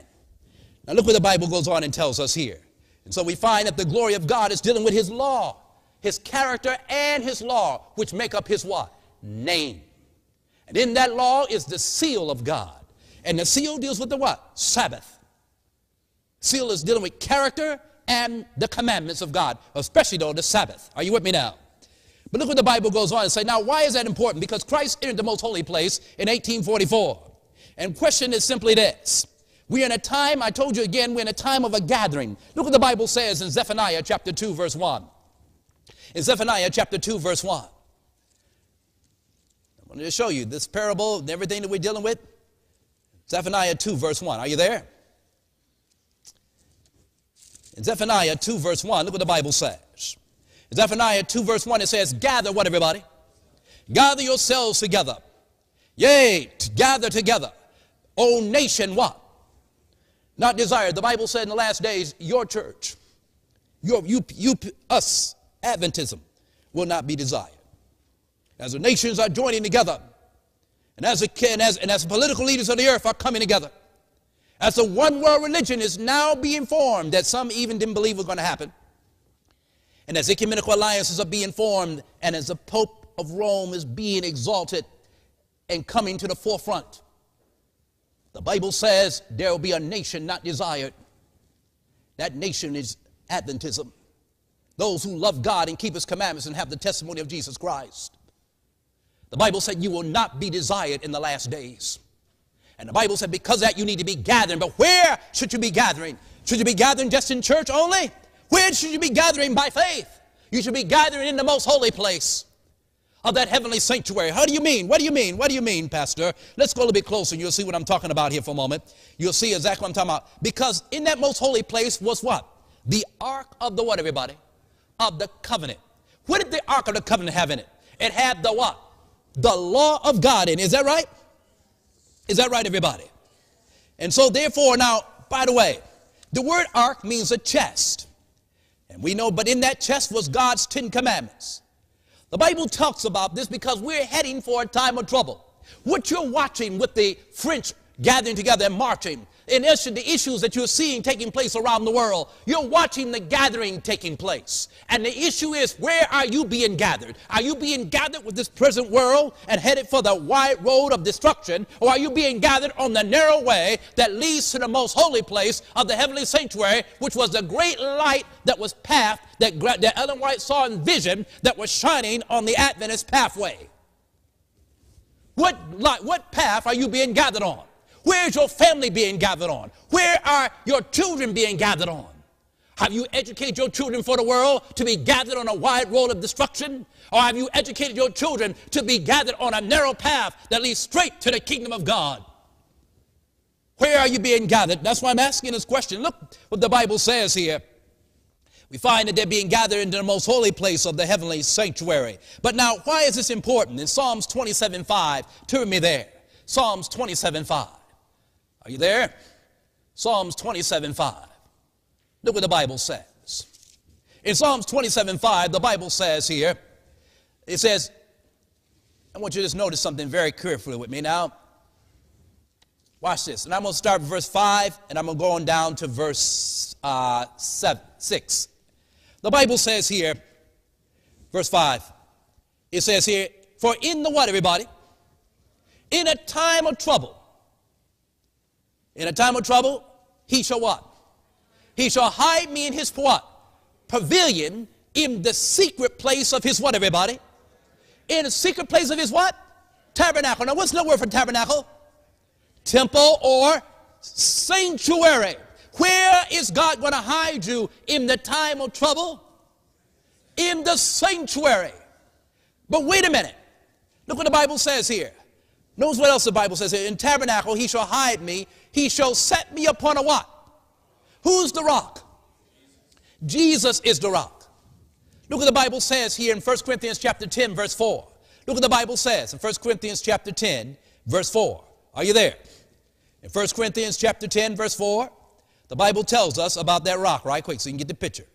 Now, look what the Bible goes on and tells us here. And so we find that the glory of God is dealing with His law, His character, and His law, which make up His what? Name. And in that law is the seal of God. And the seal deals with the what? Sabbath. Seal is dealing with character and the commandments of God, especially though the Sabbath. Are you with me now? But look what the Bible goes on and say. Now, why is that important? Because Christ entered the most holy place in 1844. And question is simply this. We're in a time, I told you again, we're in a time of a gathering. Look what the Bible says in Zephaniah chapter 2, verse 1. In Zephaniah chapter 2, verse 1. I wanted to show you this parable and everything that we're dealing with. Zephaniah 2, verse 1. Are you there? In Zephaniah 2, verse 1, look what the Bible says. In Zephaniah 2, verse 1, it says, Gather what, everybody? Gather yourselves together. Yea, gather together O nation, what? Not desired. The Bible said in the last days, your church, your, you, you, us, Adventism, will not be desired. As the nations are joining together, and as, the, and as, and as political leaders of the earth are coming together, as the one world religion is now being formed that some even didn't believe was going to happen, and as ecumenical alliances are being formed, and as the Pope of Rome is being exalted and coming to the forefront, the Bible says there will be a nation not desired. That nation is Adventism. Those who love God and keep his commandments and have the testimony of Jesus Christ. The Bible said you will not be desired in the last days. And the Bible said because that you need to be gathering. But where should you be gathering? Should you be gathering just in church only? Where should you be gathering by faith? You should be gathering in the most holy place of that heavenly sanctuary. How do you mean? What do you mean? What do you mean, Pastor? Let's go a little bit closer and you'll see what I'm talking about here for a moment. You'll see exactly what I'm talking about. Because in that most holy place was what? The Ark of the what, everybody? Of the covenant. What did the Ark of the covenant have in it? It had the what? The law of God in. Is that right? Is that right, everybody? And so, therefore, now, by the way, the word ark means a chest. And we know, but in that chest was God's Ten Commandments. The Bible talks about this because we're heading for a time of trouble. What you're watching with the French gathering together and marching, in addition the issues that you're seeing taking place around the world, you're watching the gathering taking place. And the issue is, where are you being gathered? Are you being gathered with this present world and headed for the wide road of destruction? Or are you being gathered on the narrow way that leads to the most holy place of the heavenly sanctuary, which was the great light that was path that, that Ellen White saw in vision that was shining on the Adventist pathway? What, light, what path are you being gathered on? Where's your family being gathered on? Where are your children being gathered on? Have you educated your children for the world to be gathered on a wide road of destruction? Or have you educated your children to be gathered on a narrow path that leads straight to the kingdom of God? Where are you being gathered? That's why I'm asking this question. Look what the Bible says here. We find that they're being gathered into the most holy place of the heavenly sanctuary. But now, why is this important? In Psalms 27 5, turn me there. Psalms 27 5. Are you there? Psalms 27 5. Look what the Bible says. In Psalms 27 5, the Bible says here, it says, I want you to just notice something very carefully with me now. Watch this. And I'm going to start with verse 5, and I'm going to go on down to verse uh, seven, 6. The Bible says here, verse 5, it says here, For in the what, everybody? In a time of trouble, in a time of trouble, he shall what? He shall hide me in his what? Pavilion in the secret place of his what, everybody? In the secret place of his what? Tabernacle. Now, what's the word for tabernacle? Temple or sanctuary. Where is God going to hide you in the time of trouble? In the sanctuary. But wait a minute. Look what the Bible says here. Notice what else the Bible says here. In tabernacle, he shall hide me he shall set me upon a what? Who's the rock? Jesus is the rock. Look what the Bible says here in 1 Corinthians chapter 10, verse 4. Look what the Bible says in 1 Corinthians chapter 10, verse 4. Are you there? In 1 Corinthians chapter 10, verse 4, the Bible tells us about that rock, right quick, so you can get the picture.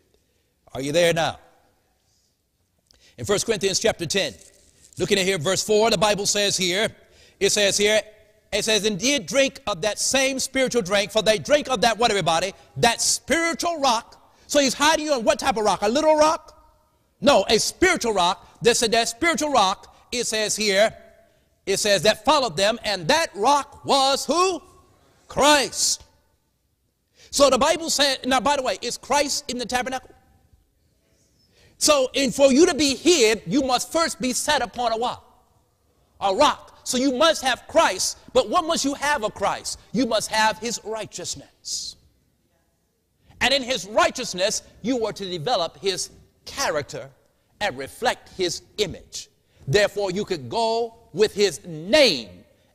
Are you there now? In 1 Corinthians chapter 10, looking at here, verse 4, the Bible says here, it says here, it says, indeed, drink of that same spiritual drink, for they drink of that, what everybody? That spiritual rock. So he's hiding you on what type of rock? A little rock? No, a spiritual rock. This said that spiritual rock, it says here, it says that followed them, and that rock was who? Christ. So the Bible said, now by the way, is Christ in the tabernacle? So, and for you to be hid, you must first be set upon a what? A rock. So you must have Christ, but what must you have of Christ? You must have his righteousness. And in his righteousness, you are to develop his character and reflect his image. Therefore, you could go with his name,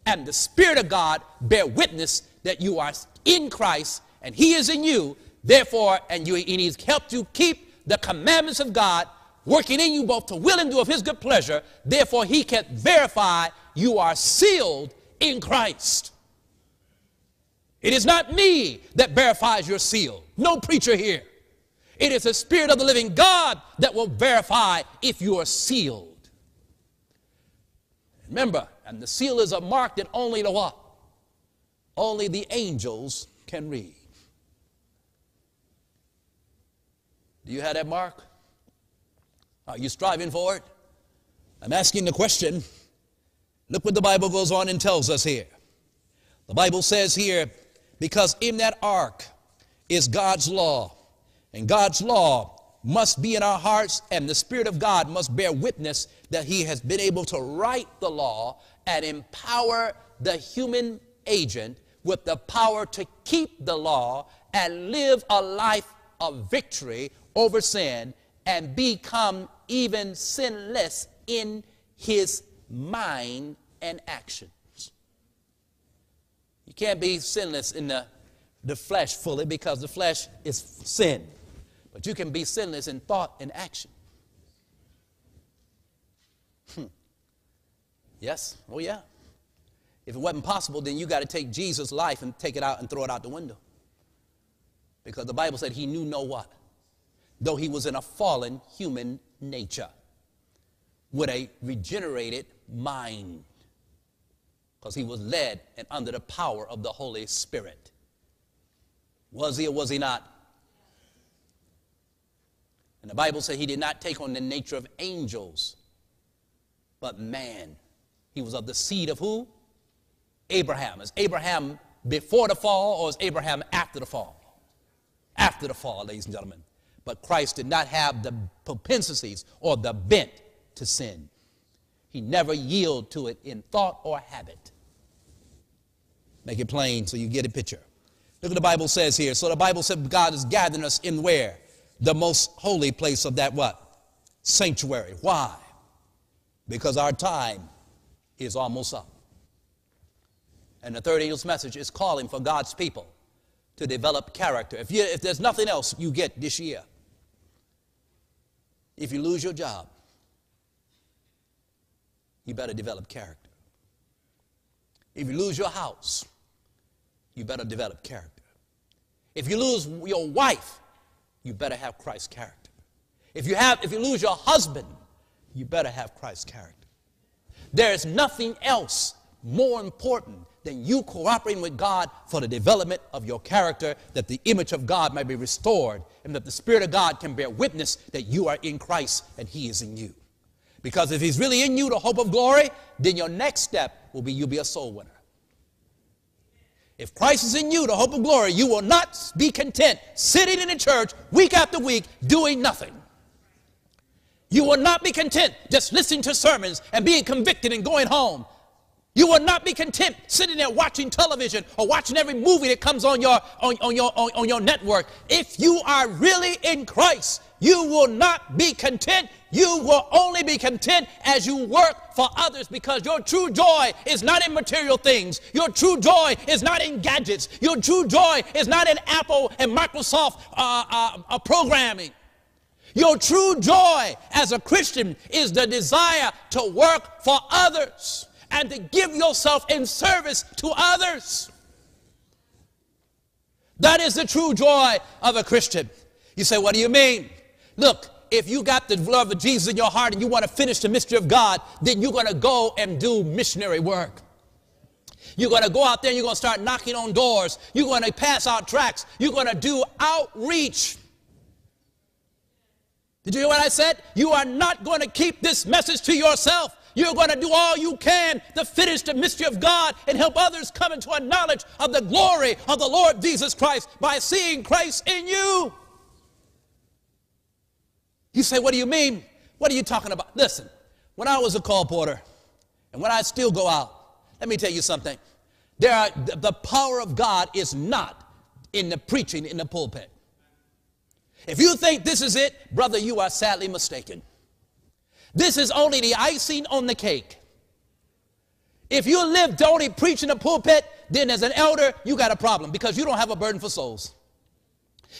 and the Spirit of God bear witness that you are in Christ and he is in you. Therefore, and, you, and he's helped you keep the commandments of God working in you both to will and do of his good pleasure. Therefore, he can verify you are sealed in Christ. It is not me that verifies your seal. No preacher here. It is the Spirit of the living God that will verify if you are sealed. Remember, and the seal is a mark that only the what? Only the angels can read. Do you have that mark? Are you striving for it? I'm asking the question Look what the Bible goes on and tells us here. The Bible says here, because in that ark is God's law, and God's law must be in our hearts, and the Spirit of God must bear witness that He has been able to write the law and empower the human agent with the power to keep the law and live a life of victory over sin and become even sinless in his mind and actions. You can't be sinless in the, the flesh fully because the flesh is sin. But you can be sinless in thought and action. Hmm. Yes? Oh, yeah. If it wasn't possible, then you got to take Jesus' life and take it out and throw it out the window. Because the Bible said he knew no what? Though he was in a fallen human nature with a regenerated mind. Because he was led and under the power of the Holy Spirit. Was he or was he not? And the Bible said he did not take on the nature of angels, but man. He was of the seed of who? Abraham. Is Abraham before the fall or is Abraham after the fall? After the fall, ladies and gentlemen. But Christ did not have the propensities or the bent to sin. He never yielded to it in thought or habit. Make it plain so you get a picture. Look what the Bible says here. So the Bible said God is gathering us in where? The most holy place of that what? Sanctuary. Why? Because our time is almost up. And the third angel's message is calling for God's people to develop character. If, you, if there's nothing else you get this year, if you lose your job, you better develop character. If you lose your house, you better develop character. If you lose your wife, you better have Christ's character. If you have if you lose your husband, you better have Christ's character. There is nothing else more important than you cooperating with God for the development of your character, that the image of God may be restored, and that the Spirit of God can bear witness that you are in Christ and He is in you. Because if He's really in you, the hope of glory, then your next step will be you be a soul winner. If Christ is in you, the hope of glory, you will not be content sitting in the church week after week doing nothing. You will not be content just listening to sermons and being convicted and going home. You will not be content sitting there watching television or watching every movie that comes on your, on, on, your, on, on your network. If you are really in Christ, you will not be content. You will only be content as you work for others because your true joy is not in material things. Your true joy is not in gadgets. Your true joy is not in Apple and Microsoft uh, uh, uh, programming. Your true joy as a Christian is the desire to work for others and to give yourself in service to others. That is the true joy of a Christian. You say, What do you mean? Look, if you got the love of Jesus in your heart and you want to finish the mystery of God, then you're going to go and do missionary work. You're going to go out there you're going to start knocking on doors. You're going to pass out tracts. You're going to do outreach. Did you hear what I said? You are not going to keep this message to yourself. You're going to do all you can to finish the mystery of God and help others come into a knowledge of the glory of the Lord Jesus Christ by seeing Christ in you. You say, What do you mean? What are you talking about? Listen, when I was a colporteur and when I still go out, let me tell you something. There are, the power of God is not in the preaching in the pulpit. If you think this is it, brother, you are sadly mistaken. This is only the icing on the cake. If you live only preaching the pulpit, then as an elder, you got a problem because you don't have a burden for souls.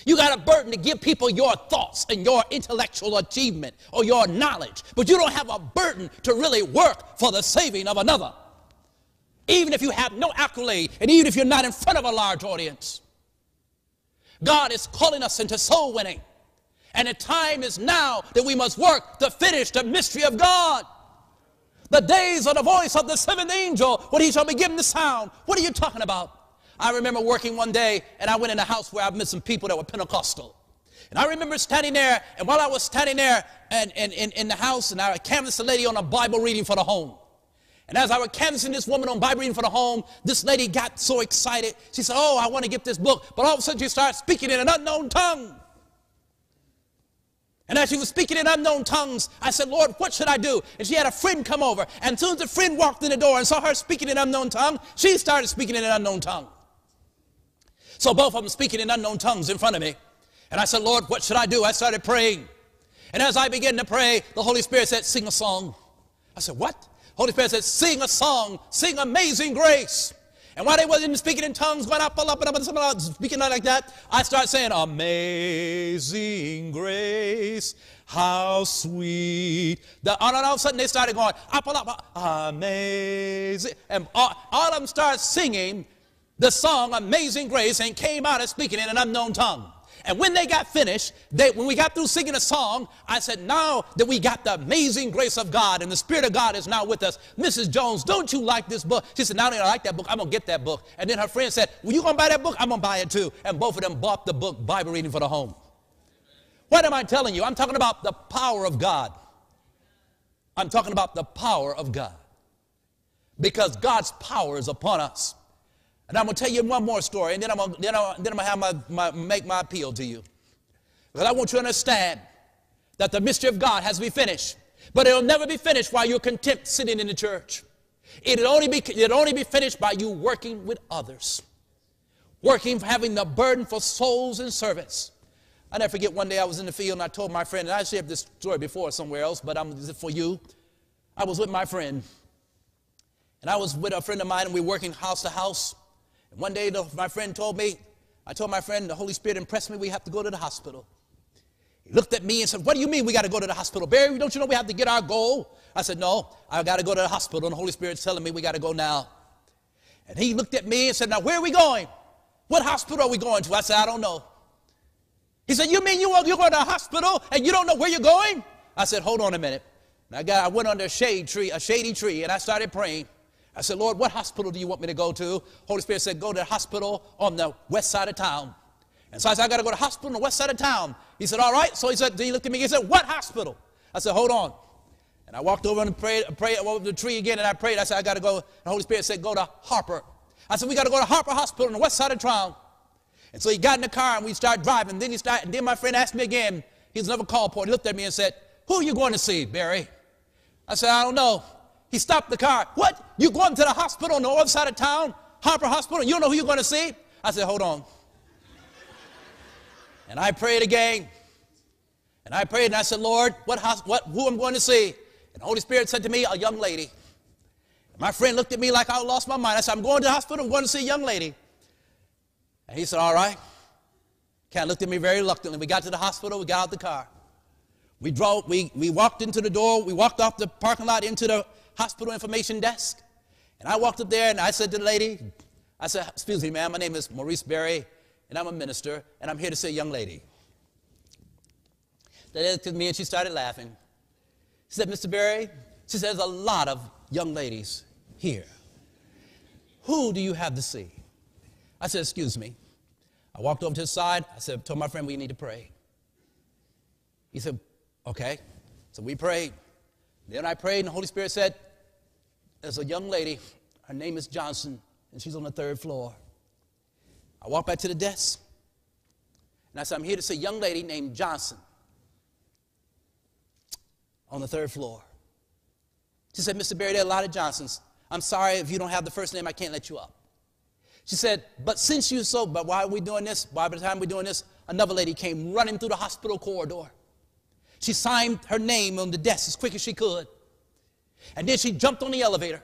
You got a burden to give people your thoughts and your intellectual achievement or your knowledge, but you don't have a burden to really work for the saving of another. Even if you have no accolade and even if you're not in front of a large audience. God is calling us into soul winning. And the time is now that we must work to finish the mystery of God. The days of the voice of the seventh angel when he shall be given the sound. What are you talking about? I remember working one day and I went in a house where I met some people that were Pentecostal. And I remember standing there, and while I was standing there and, and, in, in the house, and I canvassed a lady on a Bible reading for the home. And as I was canvassing this woman on Bible reading for the home, this lady got so excited. She said, Oh, I want to get this book. But all of a sudden she started speaking in an unknown tongue. And as she was speaking in unknown tongues, I said, Lord, what should I do? And she had a friend come over. And soon as the friend walked in the door and saw her speaking in unknown tongue, she started speaking in an unknown tongue. So both of them speaking in unknown tongues in front of me. And I said, Lord, what should I do? I started praying. And as I began to pray, the Holy Spirit said, Sing a song. I said, What? Holy Spirit said, Sing a song, sing amazing grace. And while they wasn't speaking in tongues, going up, up, up, and up, speaking like that, I start saying, Amazing grace, how sweet. The, all, all of a sudden they started going, up, up, up, amazing. And all, all of them started singing the song Amazing Grace and came out and speaking in an unknown tongue. And when they got finished, they, when we got through singing a song, I said, now that we got the amazing grace of God and the Spirit of God is now with us, Mrs. Jones, don't you like this book? She said, not only I like that book, I'm going to get that book. And then her friend said, well, you going to buy that book? I'm going to buy it too. And both of them bought the book, Bible Reading for the Home. What am I telling you? I'm talking about the power of God. I'm talking about the power of God. Because God's power is upon us. And I'm going to tell you one more story, and then I'm going to, then I'm, then I'm going to have my, my, make my appeal to you. Because I want you to understand that the mystery of God has to be finished. But it'll never be finished while you're content sitting in the church. It'll only be, it'll only be finished by you working with others. Working, having the burden for souls and service. I never forget one day I was in the field and I told my friend, and I shared this story before somewhere else, but I'm for you. I was with my friend. And I was with a friend of mine and we were working house to house. And one day, my friend told me, I told my friend, the Holy Spirit impressed me, we have to go to the hospital. He looked at me and said, What do you mean we got to go to the hospital? Berry, don't you know we have to get our goal? I said, No, I got to go to the hospital, and the Holy Spirit's telling me we got to go now. And he looked at me and said, Now, where are we going? What hospital are we going to? I said, I don't know. He said, You mean you, you're going to a hospital and you don't know where you're going? I said, Hold on a minute. And I, got, I went under a shade tree, a shady tree, and I started praying. I said, Lord, what hospital do you want me to go to? Holy Spirit said, Go to the hospital on the west side of town. And so I said, I got to go to the hospital on the west side of town. He said, All right. So he said, He looked at me, he said, What hospital? I said, Hold on. And I walked over and prayed, prayed over the tree again, and I prayed. I said, I got to go. And the Holy Spirit said, Go to Harper. I said, We got to go to Harper Hospital on the west side of town. And so he got in the car and we started driving. Then he started, and then my friend asked me again, he's another call point. He looked at me and said, Who are you going to see, Berry? I said, I don't know. He stopped the car. What? You going to the hospital on the other side of town? Harper Hospital? You don't know who you're going to see? I said, hold on. and I prayed again. And I prayed and I said, Lord, what, what, who am I going to see? And the Holy Spirit said to me, a young lady. And my friend looked at me like I lost my mind. I said, I'm going to the hospital. I'm going to see a young lady. And he said, all right. Cat looked at me very reluctantly. We got to the hospital. We got out the car. We drove, we, we walked into the door. We walked off the parking lot into the hospital information desk. And I walked up there and I said to the lady, I said, excuse me, ma'am, my name is Maurice Berry, and I'm a minister, and I'm here to see a young lady. They looked at me and she started laughing. She said, Mr. Berry, she said, there's a lot of young ladies here. Who do you have to see? I said, excuse me. I walked over to his side. I said, told my friend we need to pray. He said, okay. So we prayed. Then I prayed, and the Holy Spirit said, There's a young lady, her name is Johnson, and she's on the third floor. I walked back to the desk, and I said, I'm here to see a young lady named Johnson on the third floor. She said, Mr. Berry, there are a lot of Johnsons. I'm sorry if you don't have the first name, I can't let you up. She said, but since you so, but why are we doing this? By the time we're doing this, another lady came running through the hospital corridor. She signed her name on the desk as quick as she could. And then she jumped on the elevator.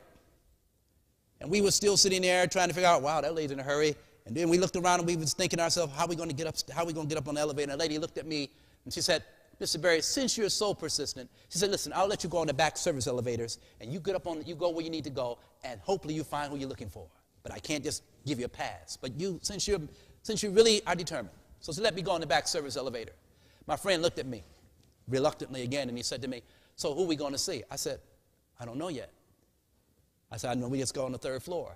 And we were still sitting there trying to figure out, wow, that lady's in a hurry. And then we looked around and we was thinking to ourselves, how are we going to get up? How we going to get up on the elevator? And the lady looked at me and she said, Mr. Berry, since you're so persistent, she said, listen, I'll let you go on the back service elevators and you get up on, you go where you need to go and hopefully you find who you're looking for. But I can't just give you a pass. But you, since you're, since you really are determined, so she let me go on the back service elevator. My friend looked at me reluctantly again, and he said to me, So who are we going to see? I said, I don't know yet. I said, I know we just go on the third floor.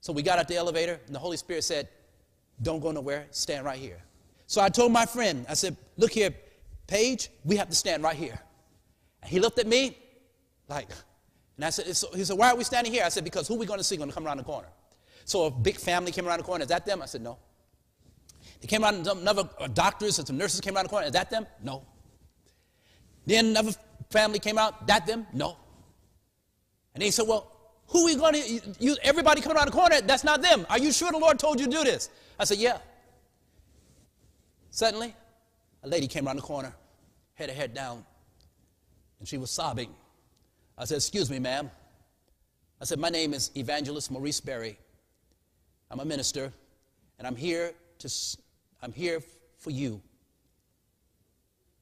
So we got out the elevator, and the Holy Spirit said, Don't go nowhere, stand right here. So I told my friend, I said, Look here, Paige, we have to stand right here. And he looked at me like, and I said, so, he said, why are we standing here? I said, because who are we going to see going to come around the corner? So a big family came around the corner. Is that them? I said, no. They came around, another uh, doctors and some nurses came around the corner. Is that them? No. Then another family came out, that them? No. And they said, Well, who are we going to, you, everybody coming around the corner, that's not them. Are you sure the Lord told you to do this? I said, Yeah. Suddenly, a lady came around the corner, had her head down, and she was sobbing. I said, Excuse me, ma'am. I said, My name is Evangelist Maurice Berry. I'm a minister, and I'm here to, I'm here for you.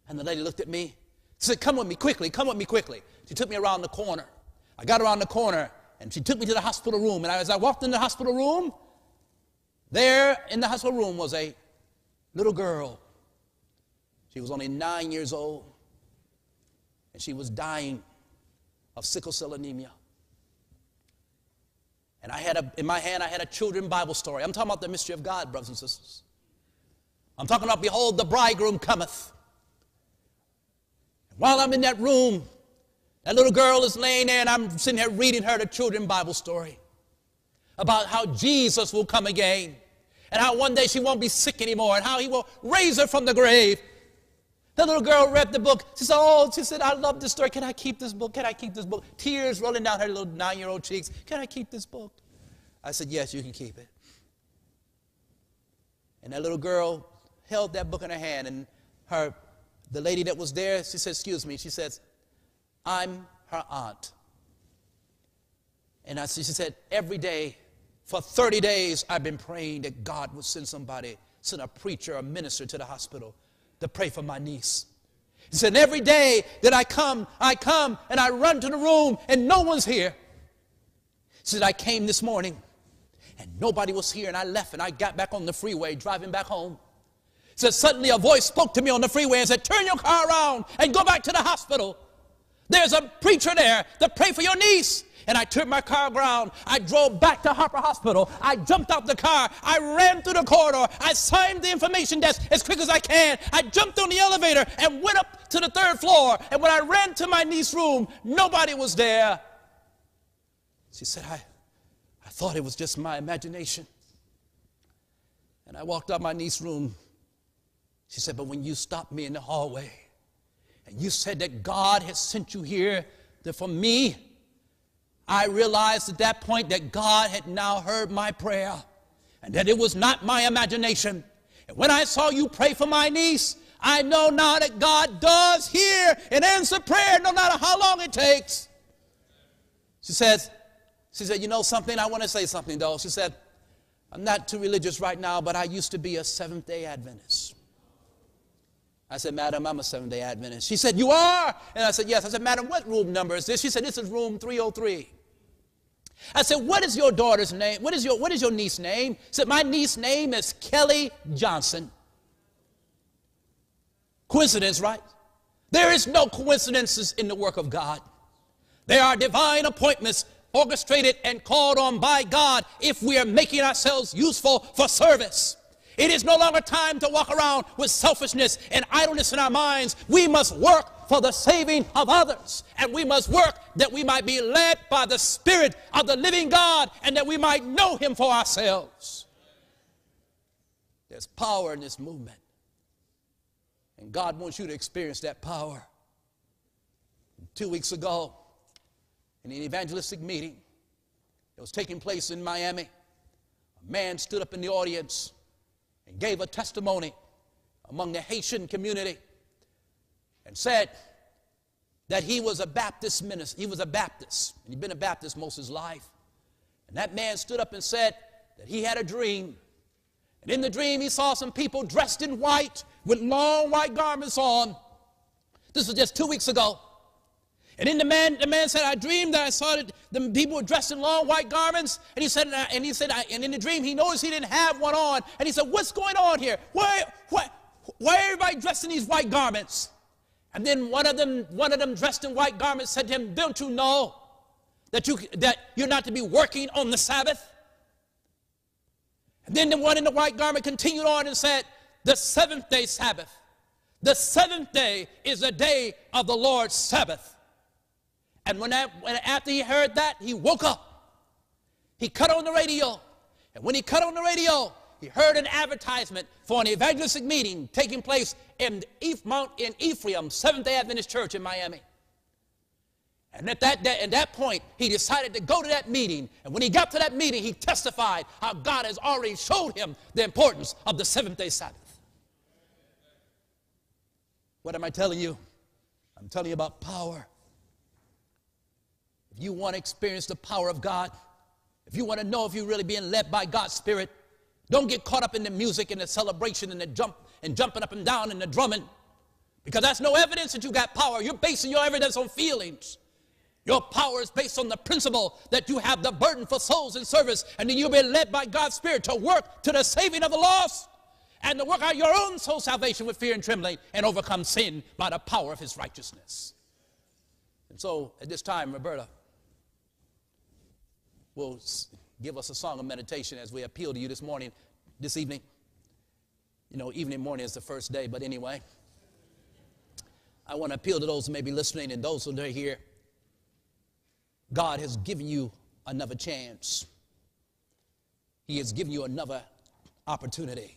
And the lady looked at me she said, Come with me quickly, come with me quickly. She took me around the corner. I got around the corner and she took me to the hospital room. And as I walked in the hospital room, There in the hospital room was a little girl. She was only nine years old, and she was dying of sickle cell anemia. And I had a, in my hand, I had a children Bible story. I'm talking about the mystery of God, brothers and sisters. I'm talking about, behold, the bridegroom cometh. While I'm in that room, that little girl is laying there, and I'm sitting here reading her the children Bible story about how Jesus will come again, and how one day she won't be sick anymore, and how he will raise her from the grave. The little girl read the book. She said, Oh, she said, I love this story. Can I keep this book? Can I keep this book? Tears rolling down her little nine year old cheeks. Can I keep this book? I said, Yes, you can keep it. And that little girl held that book in her hand, and her, the lady that was there, she said, Excuse me. She says, I'm her aunt. And I, she said, Every day for 30 days, I've been praying that God would send somebody, send a preacher, a minister to the hospital to pray for my niece. He said, every day that I come, I come and I run to the room and no one's here. He said, I came this morning and nobody was here and I left and I got back on the freeway driving back home. Suddenly a voice spoke to me on the freeway and said, turn your car around and go back to the hospital. There's a preacher there to pray for your niece and I turned my car around. I drove back to Harper Hospital. I jumped out the car. I ran through the corridor. I signed the information desk as quick as I can. I jumped on the elevator and went up to the third floor. And when I ran to my niece's room, nobody was there. She said, I, I thought it was just my imagination. And I walked out my niece's room. She said, But when you stopped me in the hallway and you said that God has sent you here that for me, I realized at that point that God had now heard my prayer and that it was not my imagination. And when I saw you pray for my niece, I know now that God does hear and answer prayer no matter how long it takes. She says, she said, you know something? I want to say something though. She said, I'm not too religious right now, but I used to be a Seventh day Adventist. I said, Madam, I'm a Seventh day Adventist. She said, You are? And I said, Yes. I said, Madam, what room number is this? She said, This is room 303. I said, What is your daughter's name? What is your, what is your niece's name? She said, My niece's name is Kelly Johnson. Coincidence, right? There is no coincidences in the work of God. There are divine appointments orchestrated and called on by God if we are making ourselves useful for service. It is no longer time to walk around with selfishness and idleness in our minds. We must work for the saving of others. And we must work that we might be led by the Spirit of the living God and that we might know Him for ourselves. There's power in this movement. And God wants you to experience that power. Two weeks ago, in an evangelistic meeting that was taking place in Miami, a man stood up in the audience and gave a testimony among the Haitian community and said that he was a Baptist minister. He was a Baptist, and he'd been a Baptist most of his life. And that man stood up and said that he had a dream. And in the dream, he saw some people dressed in white with long white garments on. This was just two weeks ago. And then the man, the man said, I dreamed that I saw that the people were dressed in long white garments. And he said, and he said, and in the dream, he noticed he didn't have one on. And he said, What's going on here? Why, why, why everybody dressed in these white garments? And then one of them, one of them dressed in white garments said to him, Don't you know that, you, that you're not to be working on the Sabbath? And then the one in the white garment continued on and said, The seventh day Sabbath. The seventh day is the day of the Lord's Sabbath. And when, that, when after he heard that, he woke up. He cut on the radio. And when he cut on the radio, he heard an advertisement for an evangelistic meeting taking place in Mount in Ephraim Seventh Day Adventist Church in Miami. And at that, at that point, he decided to go to that meeting. And when he got to that meeting, he testified how God has already showed him the importance of the seventh day Sabbath. What am I telling you? I'm telling you about power. If you want to experience the power of God, if you want to know if you're really being led by God's Spirit, don't get caught up in the music and the celebration and the jump and jumping up and down and the drumming. Because that's no evidence that you got power. You're basing your evidence on feelings. Your power is based on the principle that you have the burden for souls in service, and then you'll be led by God's Spirit to work to the saving of the lost and to work out your own soul salvation with fear and trembling and overcome sin by the power of His righteousness. And so at this time, Roberta will give us a song of meditation as we appeal to you this morning, this evening. You know, evening morning is the first day, but anyway. I want to appeal to those who may be listening and those who are here. God has given you another chance. He has given you another opportunity.